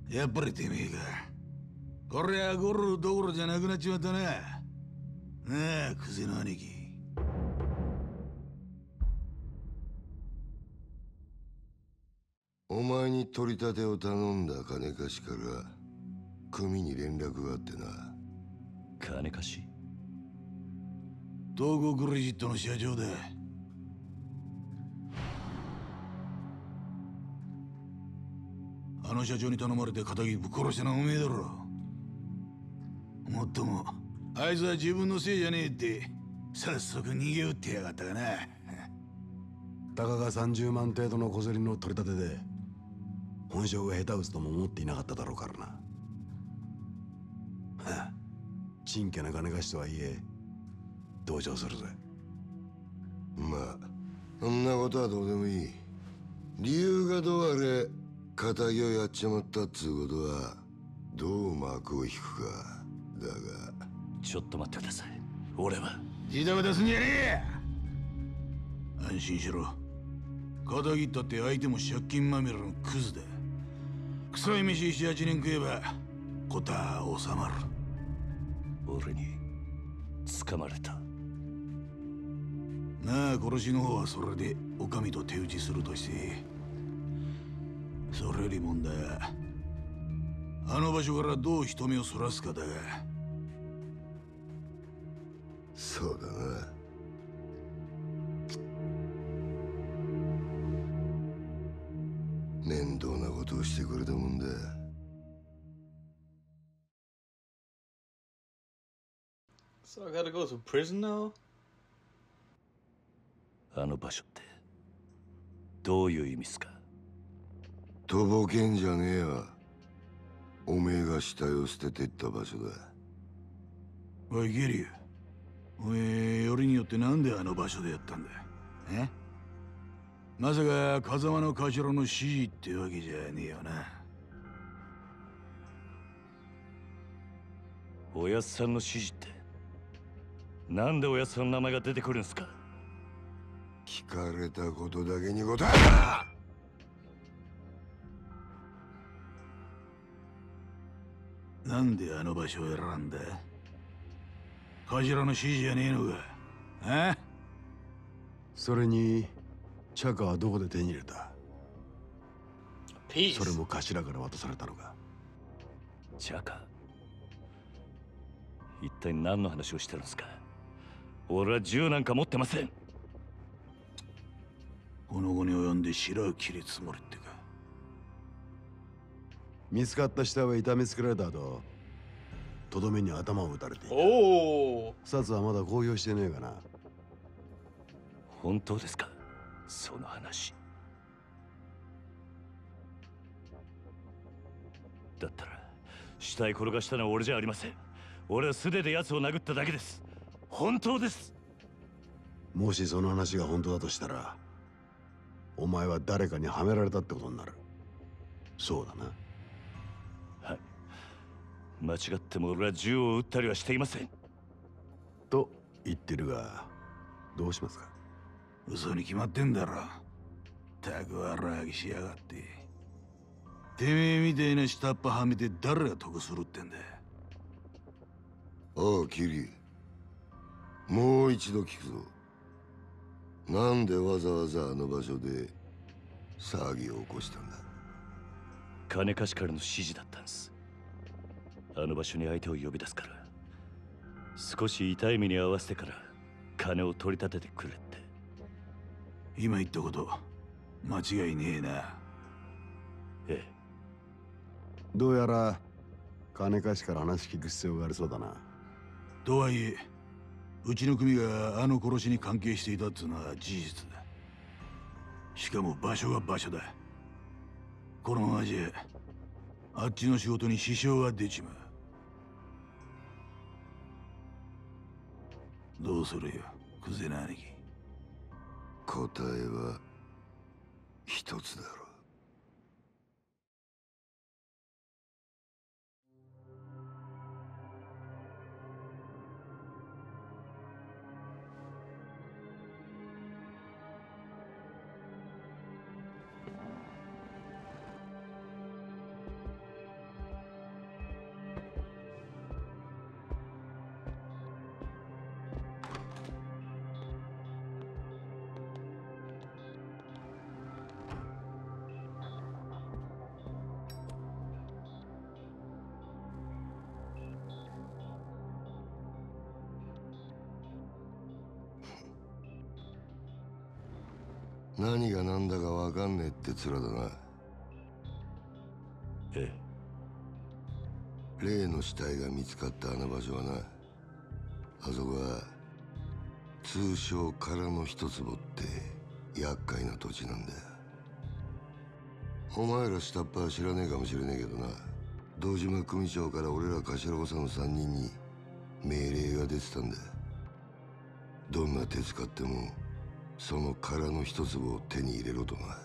やっぱりてめえか。こりゃゴルどころじゃなくなっちまったな。なあクゼの兄貴。お前に取り立てを頼んだ金貸しから組に連絡があってな。金貸し？東郷クレジットの社長だあの社長に頼まれて仇ぶっ殺したのはおめえだろもっともあいつは自分のせいじゃねえって早速逃げ打ってやがったがな。たかが30万程度の小競りの取り立てで本性が下手打つとも思っていなかっただろうからな。はあちんけな金貸しとはいえ同情するぜ。まあそんなことはどうでもいい。理由がどうあれ仇をやっちまったっつうことはどう幕を引くか。だが。ちょっと待ってください。俺は。ジタバタすんじゃね。え安心しろ。仇ったって相手も借金まみれのクズだ。臭い飯78年食えばことは収まる。俺に掴まれた。なあ殺しの方はそれでお上と手打ちするとしてそれより問題はあの場所からどう人目をそらすかだが。そうだな。面倒なことをしてくれたもんだ。So I gotta go to prison now? あの場所ってどういう意味っすか？とぼけんじゃねえわおめえが死体を捨ててった場所だ。おいゲリュおめえよりによってなんであの場所でやったんだ？え？まさか風間の頭の指示ってわけじゃねえよな。おやっさんの指示って？なんでおやっさんの名前が出てくるんすか？聞かれたことだけに答えろなんであの場所を選んだ？頭の指示じゃねえのか。あそれにチャカはどこで手に入れた？それも頭から渡されたのか？チャカ一体何の話をしてるんですか？俺は銃なんか持ってません。この後に及んで白を切るつもりってか見つかった死体は痛めつけられた後とどめに頭を打たれていた。おお。サツはまだ公表してねえかな。本当ですか？その話。だったら死体転がしたのは俺じゃありません。俺は素手で奴を殴っただけです。本当です。もしその話が本当だとしたらお前は誰かにはめられたってことになる。そうだな。はい間違っても俺は銃を撃ったりはしていません。と言ってるがどうしますか？嘘に決まってんだろ。たくわらぎしやがって。てめえみたいな下っ端はめて誰が得するってんだ。おうキリ。もう一度聞くぞ。なんでわざわざあの場所で騒ぎを起こしたんだ？金貸しからの指示だったんですあの場所に相手を呼び出すから。少し痛い目に合わせてから金を取り立ててくれって。今言ったこと間違いねえな。ええ。どうやら金貸しから話聞く必要がありそうだな。とはいえうちの組があの殺しに関係していたっつうのは事実だ。しかも場所が場所だ。このままじゃあっちの仕事に支障が出ちまうどうするよクゼな兄貴。答えは一つだろう。面だな。ええ。例の死体が見つかったあの場所はなあそこは通称空の一坪って厄介な土地なんだよ。お前ら下っ端は知らねえかもしれねえけどな堂島組長から俺ら頭補佐の3人に命令が出てたんだ。どんな手使ってもその殻の一粒を手に入れろとな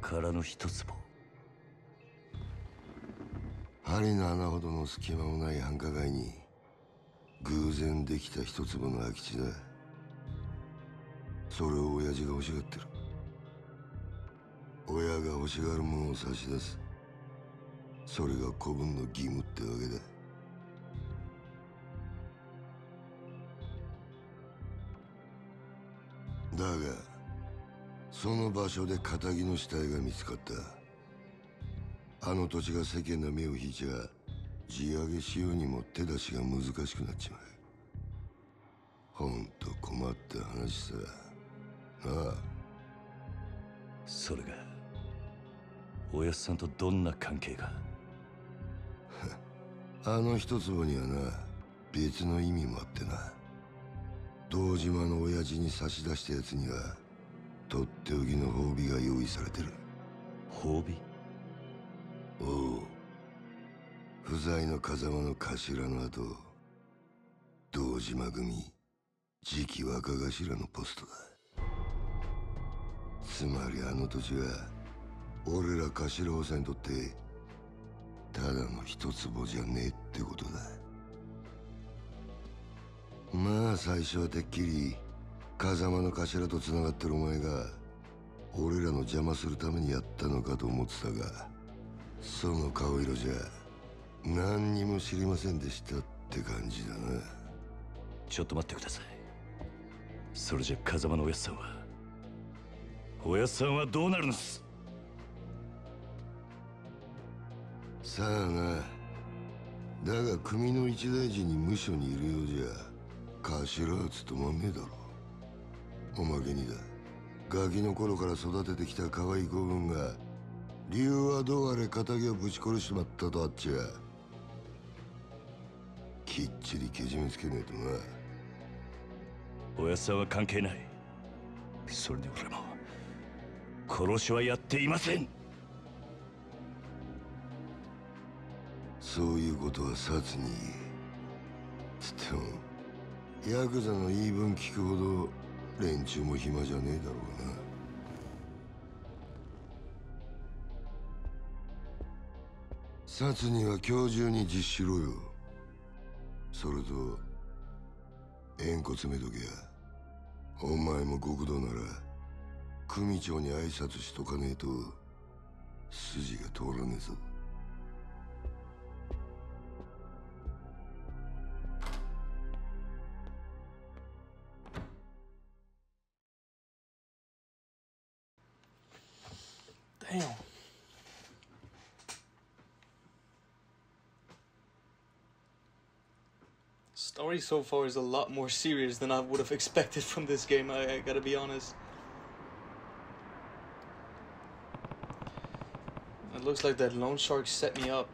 殻の一粒針の穴ほどの隙間もない繁華街に偶然できた一粒の空き地だ。それを親父が欲しがってる。親が欲しがるものを差し出す。それが子分の義務ってわけだ。だがその場所で仇の死体が見つかった。あの土地が世間の目を引いちゃ地上げしようにも手出しが難しくなっちまう。ほんと困った話さ。なあ。それがおやっさんとどんな関係が あの一坪にはな別の意味もあってな。堂島の親父に差し出したやつにはとっておきの褒美が用意されてる。褒美？おう。不在の風間の頭の後堂島組次期若頭のポストだ。つまりあの土地は俺ら頭補佐にとってただの一坪じゃねえってことだ。まあ最初はてっきり風間の頭と繋がってるお前が俺らの邪魔するためにやったのかと思ってたがその顔色じゃ何にも知りませんでしたって感じだな。ちょっと待ってください。それじゃ風間のおやっさんはおやっさんはどうなるんです？さあな。だが組の一大事に無所にいるようじゃ頭は務まんねえだろおまけにだ。ガキの頃から育ててきた可愛い子分が理由はどうあれ仇をぶち殺しちまったとあっちゃきっちりけじめつけねえとな。おやっさんは関係ない。それで俺も殺しはやっていません。そういうことは殺につってもヤクザの言い分聞くほど連中も暇じゃねえだろうな。殺には今日中に実施しろよ。それと縁故詰めとけやお前も極道なら組長に挨拶しとかねえと筋が通らねえぞ。so far is a lot more serious than I would have expected from this game, I, I gotta be honest. It looks like that loan shark set me up.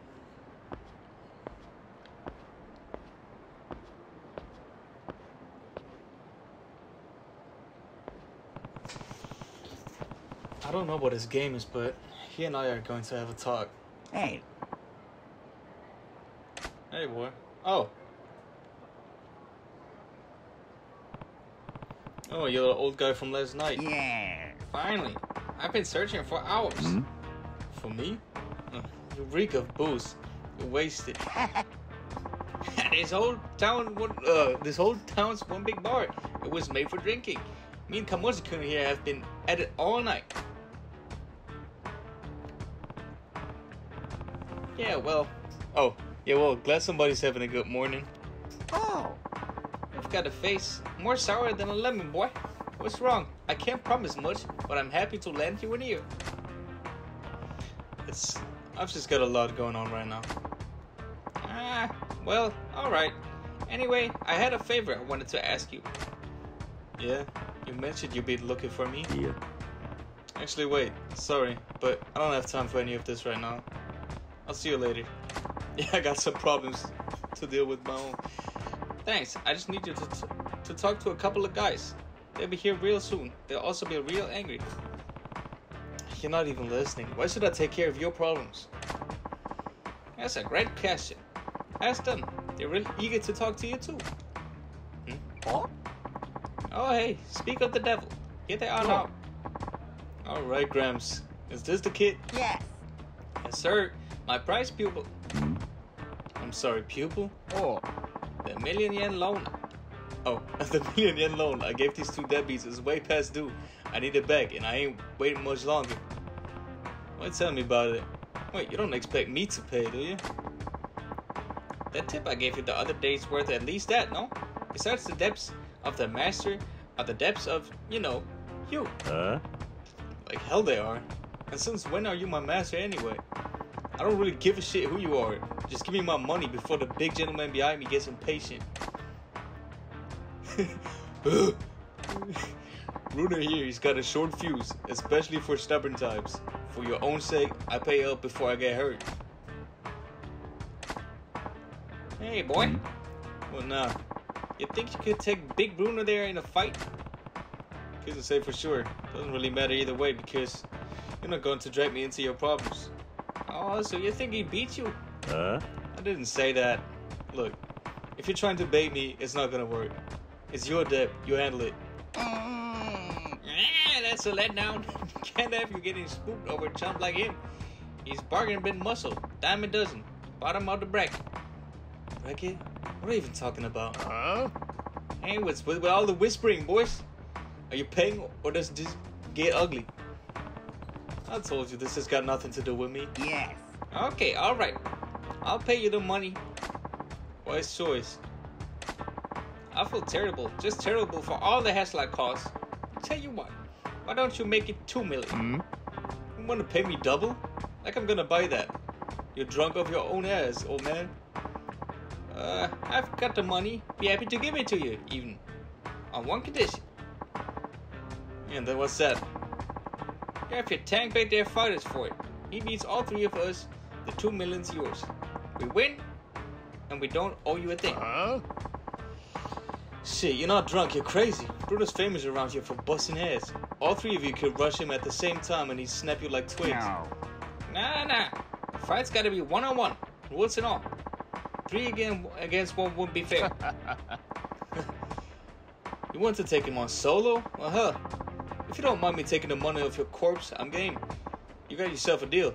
I don't know what his game is, but he and I are going to have a talk. Hey. Hey, boy. Oh, Oh, you're the old guy from last night. Yeah. Finally. I've been searching for hours. Hmm? For me? Uh, you reek of booze. You're wasted. this whole town, uh, this whole town's one big bar. It was made for drinking. Me and Kamoji-kun here have been at it all night. Yeah, well. Oh, yeah, well, glad somebody's having a good morning. Oh. You've got a face more sour than a lemon, boy. What's wrong? I can't promise much, but I'm happy to lend you an ear. It's. I've just got a lot going on right now. Ah, well, alright. Anyway, I had a favor I wanted to ask you. Yeah? You mentioned you'd be looking for me? Yeah. Actually, wait. Sorry, but I don't have time for any of this right now. I'll see you later. Yeah, I got some problems to deal with my own. Thanks. I just need you to, t- to talk to a couple of guys. They'll be here real soon. They'll also be real angry. You're not even listening. Why should I take care of your problems? That's a great question. Ask them. They're really eager to talk to you too. Hmm? Oh? Oh, hey, speak of the devil. Here they are now. All right, Grams. Is this the kid? Yes. Yes, sir. My prize pupil. I'm sorry, pupil? Oh. The million yen loan. Oh, the million yen loan I gave these two deadbeats is way past due. I need it back, and I ain't waiting much longer. Why tell me about it? Wait, you don't expect me to pay, do you? That tip I gave you the other day's worth at least that, no? Besides the depths of the master are the depths of, you know, you. Huh? Like hell they are. And since when are you my master anyway? I don't really give a shit who you are. Just give me my money before the big gentleman behind me gets impatient. Bruno here, he's got a short fuse, especially for stubborn types. For your own sake, I pay up before I get hurt. Hey, boy. Mm-hmm. Well, nah. You think you could take Big Bruno there in a fight? Couldn't say for sure. Doesn't really matter either way because you're not going to drag me into your problems. Oh, so you think he beat you? Huh? I didn't say that. Look, if you're trying to bait me, it's not gonna work. It's your debt. You handle it. Mm. Yeah, that's a letdown. Can't have you getting spooked over a chump like him. He's bargain bin muscle. Diamond dozen. Bottom of the bracket. Bracket? What are you even talking about? Huh? Hey, what's with, with all the whispering, boys? Are you paying or does this get ugly? I told you this has got nothing to do with me. Yes. Okay, alright. I'll pay you the money. Wise choice. I feel terrible, just terrible for all the hassle I caused. Tell you what, why don't you make it two million? You want to pay me double? Like I'm gonna buy that. You're drunk off your own ass, old man. Uh, I've got the money. Be happy to give it to you, even. On one condition. And then what's that? You have your tank back there fighters for it. He beats all three of us. The two million's yours. We win, and we don't owe you a thing. Huh? Shit, you're not drunk, you're crazy. Bruno's famous around here for busting heads. All three of you could rush him at the same time and he'd snap you like twigs. No. Nah, nah. Fight's gotta be one on one. Rules and all. Three again against one wouldn't be fair. you want to take him on solo? Well, hell. If you don't mind me taking the money off your corpse, I'm game. You got yourself a deal.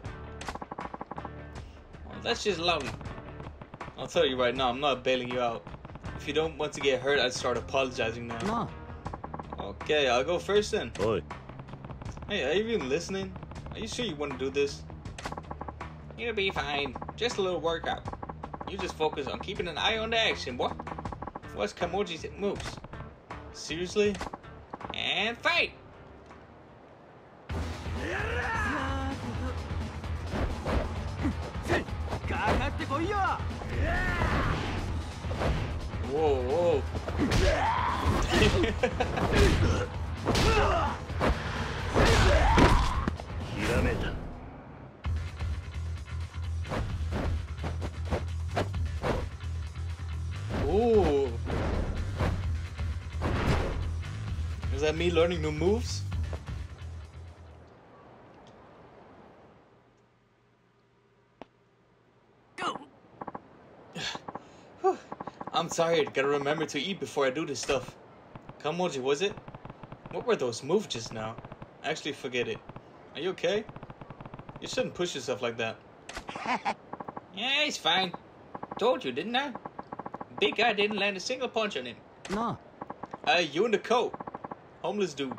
Well, that's just lovely. I'll tell you right now, I'm not bailing you out. If you don't want to get hurt, I'd start apologizing now. No. Okay, I'll go first then. Oi. Hey, are you even listening? Are you sure you want to do this? You'll be fine. Just a little workout. You just focus on keeping an eye on the action, boy. What's Kamoji's moves? Seriously? And fight! that me learning new moves? Go. I'm tired. Gotta remember to eat before I do this stuff. Kamoji, was it? What were those moves just now? Actually, forget it. Are you okay? You shouldn't push yourself like that. yeah, he's fine. Told you, didn't I? Big guy didn't land a single punch on him. No. Uh, you in the coat homeless dude.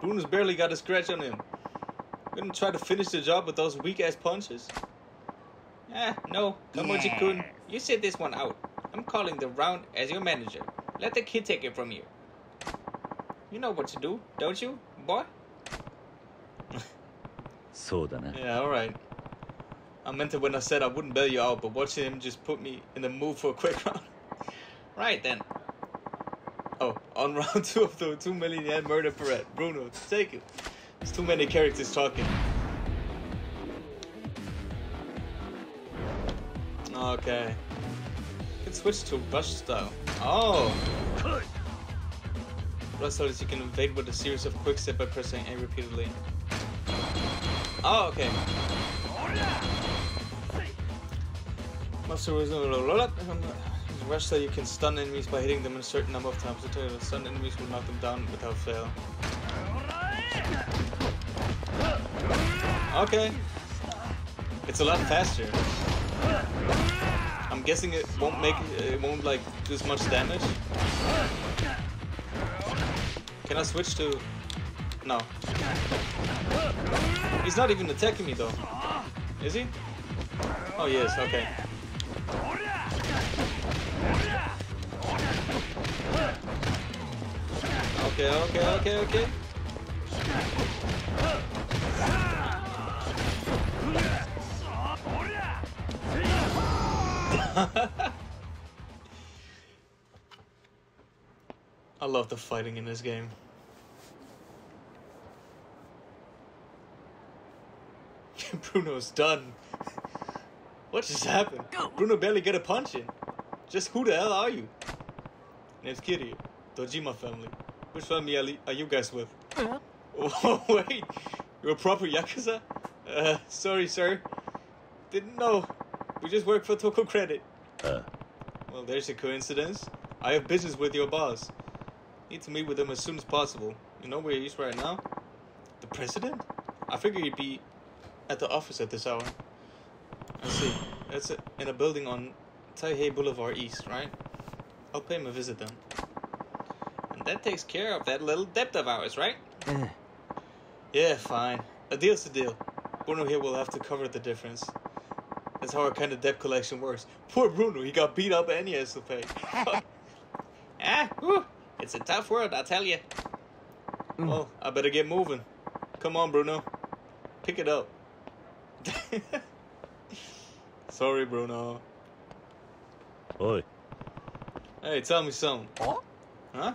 Bruno's barely got a scratch on him. I'm gonna try to finish the job with those weak ass punches. Ah, no, Kamuji kun, you sit this one out. I'm calling the round as your manager. Let the kid take it from you. You know what to do, don't you, boy? so Yeah, alright. I meant it when I said I wouldn't bail you out, but watching him just put me in the mood for a quick round. right then, Oh, on round two of the 2 million yen murder parade. Bruno, take it. There's too many characters talking. Okay. You can switch to rush style. Oh! Rush style is you can evade with a series of quick step by pressing A repeatedly. Oh, okay. Master style you can stun enemies by hitting them a certain number of times. The stun enemies will knock them down without fail. Okay. It's a lot faster. I'm guessing it won't make it won't like do as much damage. Can I switch to no. He's not even attacking me though. Is he? Oh yes, okay. Okay, okay, okay, okay. I love the fighting in this game. Bruno's done. what just happened? Bruno barely get a punch in. Just who the hell are you? Name's Kiryu. Dojima family. Which family are are you guys with? Oh, wait. You're a proper Yakuza? Uh, sorry, sir. Didn't know. We just work for Toko Credit. Uh. Well, there's a coincidence. I have business with your boss. Need to meet with him as soon as possible. You know where he is right now? The president? I figure he'd be at the office at this hour. I see. That's it. in a building on Taihei Boulevard East, right? I'll pay him a visit then. And that takes care of that little debt of ours, right? Yeah, fine. A deal's a deal. Bruno here will have to cover the difference. That's how our kind of debt collection works. Poor Bruno, he got beat up and he has to pay. ah, whew, it's a tough world, I tell you. Well, I better get moving. Come on, Bruno. Pick it up. Sorry, Bruno. Oi. Hey, tell me something. Huh?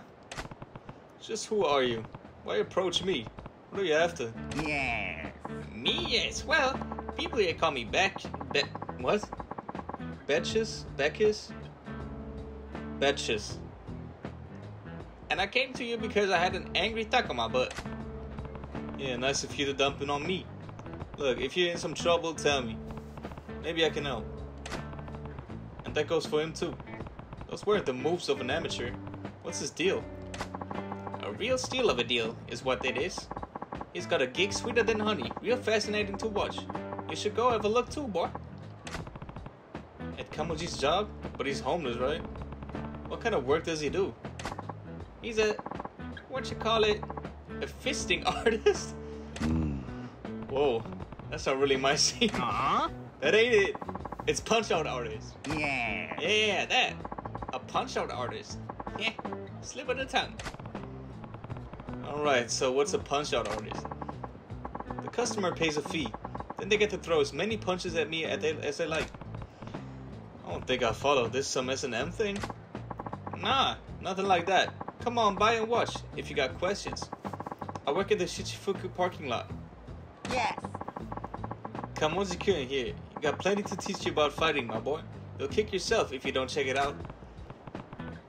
Just who are you? Why approach me? What are you after? Yeah. Me, yes. Well, people here call me Beck. Be- what? Betches? Beckis? Betches. And I came to you because I had an angry tuck on my butt. Yeah, nice of you to dump it on me. Look, if you're in some trouble, tell me. Maybe I can help. And that goes for him too. Those weren't the moves of an amateur. What's his deal? Real steal of a deal is what it is. He's got a gig sweeter than honey, real fascinating to watch. You should go have a look too, boy. At Kamuji's job? But he's homeless, right? What kind of work does he do? He's a, what you call it, a fisting artist? Whoa, that's not really my scene. Uh-huh. That ain't it. It's punch out artist. Yeah. Yeah, that. A punch out artist. Yeah, slip of the tongue. Alright, so what's a punch out artist? The customer pays a fee. Then they get to throw as many punches at me as they, as they like. I don't think I follow. This some S&M thing? Nah, nothing like that. Come on, buy and watch if you got questions. I work at the Shichifuku parking lot. Yes. Kamoji-kun here. You got plenty to teach you about fighting, my boy. You'll kick yourself if you don't check it out.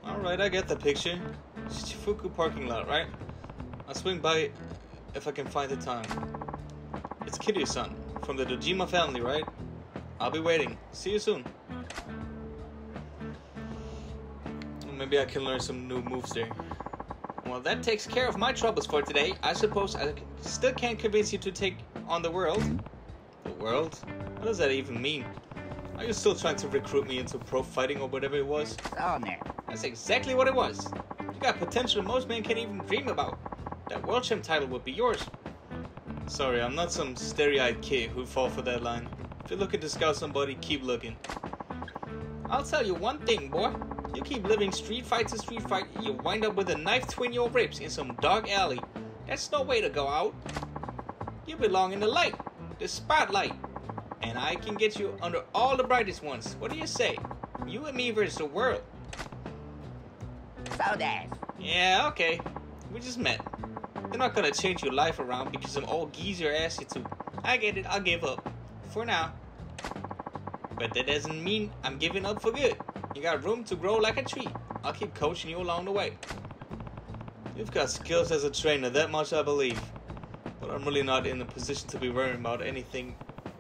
Alright, I get the picture. Shichifuku parking lot, right? I'll swing by if I can find the time. It's Kiryu-san from the Dojima family, right? I'll be waiting. See you soon. Maybe I can learn some new moves there. Well, that takes care of my troubles for today. I suppose I still can't convince you to take on the world. The world? What does that even mean? Are you still trying to recruit me into pro fighting or whatever it was? Oh, no. That's exactly what it was. You got potential most men can't even dream about. That world champ title would be yours. Sorry, I'm not some starry-eyed kid who'd fall for that line. If you're looking to scout somebody, keep looking. I'll tell you one thing, boy. You keep living street fight to street fight, you wind up with a knife between your ribs in some dark alley. That's no way to go out. You belong in the light, the spotlight. And I can get you under all the brightest ones. What do you say? You and me versus the world. So that. Yeah, okay. We just met. They're not gonna change your life around because some old geezer asked you to. I get it, I'll give up. For now. But that doesn't mean I'm giving up for good. You got room to grow like a tree. I'll keep coaching you along the way. You've got skills as a trainer, that much I believe. But I'm really not in a position to be worrying about anything,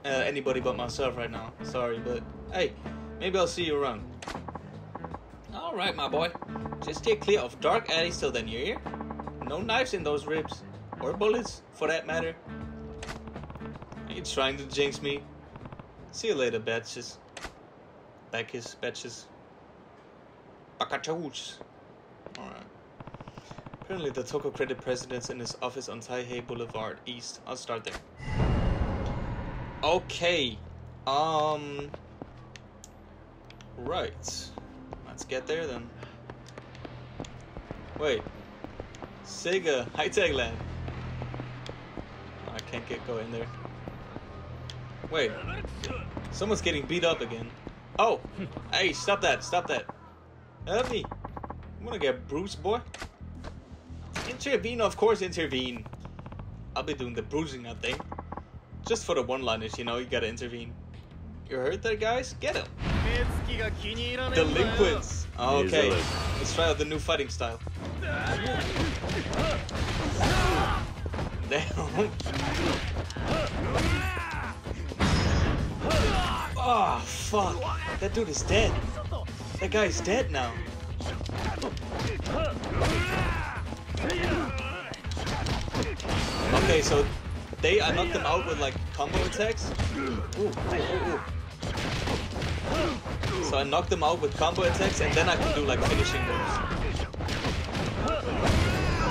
uh, anybody but myself right now. Sorry, but hey, maybe I'll see you around. Alright, my boy. Just stay clear of dark alleys till then, you hear? No knives in those ribs. Or bullets, for that matter. Are you trying to jinx me? See you later, batches. Backers, batches. Bakachouch. Alright. Apparently the Toko Credit President's in his office on Taihei Boulevard East. I'll start there. Okay. Um... Right. Let's get there then. Wait. Sega High Tech Land. I can't get go in there. Wait. Someone's getting beat up again. Oh! hey, stop that, stop that. Help me. I'm gonna get bruised, boy. Intervene, of course, intervene. I'll be doing the bruising, I think. Just for the one-liners, you know, you gotta intervene. You heard that, guys? Get him. Delinquents. Ah, okay, let's try out the new fighting style. Damn. Oh, fuck. That dude is dead. That guy's dead now. Okay, so they I knocked them out with like combo attacks. Ooh, ooh, ooh, ooh. So I knock them out with combo attacks and then I can do like finishing moves.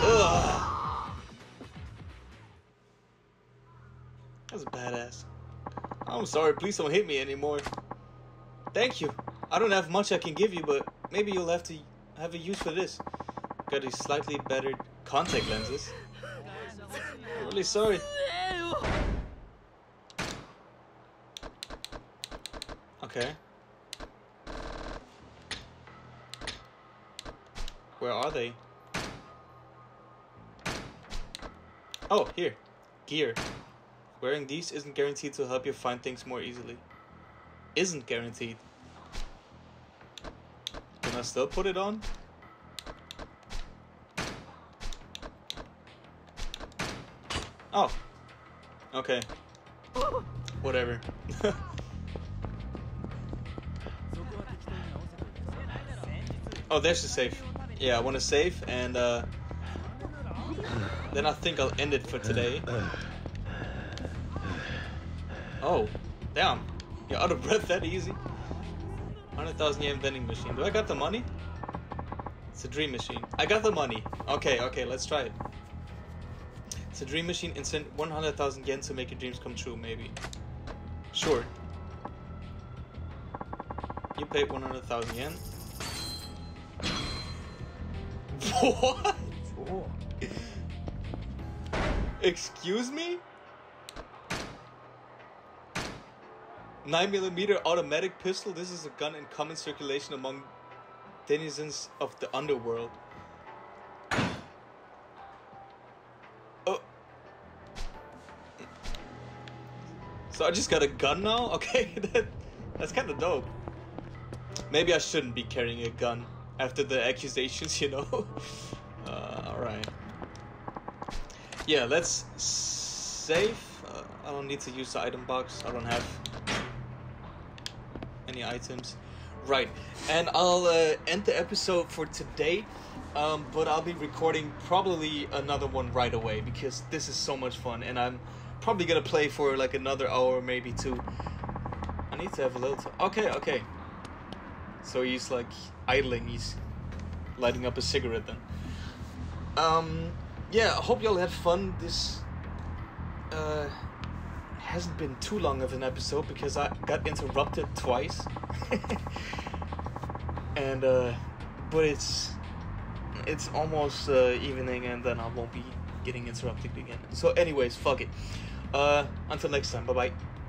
Ugh. That's a badass. I'm sorry, please don't hit me anymore. Thank you. I don't have much I can give you, but maybe you'll have to have a use for this. Got these slightly better contact lenses. Really sorry. Okay. Where are they? Oh, here. Gear. Wearing these isn't guaranteed to help you find things more easily. Isn't guaranteed. Can I still put it on? Oh. Okay. Whatever. oh, there's the safe. Yeah, I want to save and uh, then I think I'll end it for today. Oh, damn. You're out of breath that easy? 100,000 yen vending machine. Do I got the money? It's a dream machine. I got the money. Okay, okay, let's try it. It's a dream machine and send 100,000 yen to make your dreams come true, maybe. Sure. You paid 100,000 yen. What? Excuse me? 9mm automatic pistol. This is a gun in common circulation among denizens of the underworld. Oh. So I just got a gun now? Okay, that, that's kind of dope. Maybe I shouldn't be carrying a gun after the accusations, you know? Uh, alright. Yeah, let's save. Uh, I don't need to use the item box. I don't have any items. Right, and I'll uh, end the episode for today. Um, but I'll be recording probably another one right away because this is so much fun, and I'm probably gonna play for like another hour, maybe two. I need to have a little. Okay, okay. So he's like idling. He's lighting up a cigarette then. Um, yeah. I hope y'all had fun. This uh hasn't been too long of an episode because I got interrupted twice. and uh, but it's it's almost uh, evening and then I won't be getting interrupted again. So anyways, fuck it. Uh, until next time. Bye bye.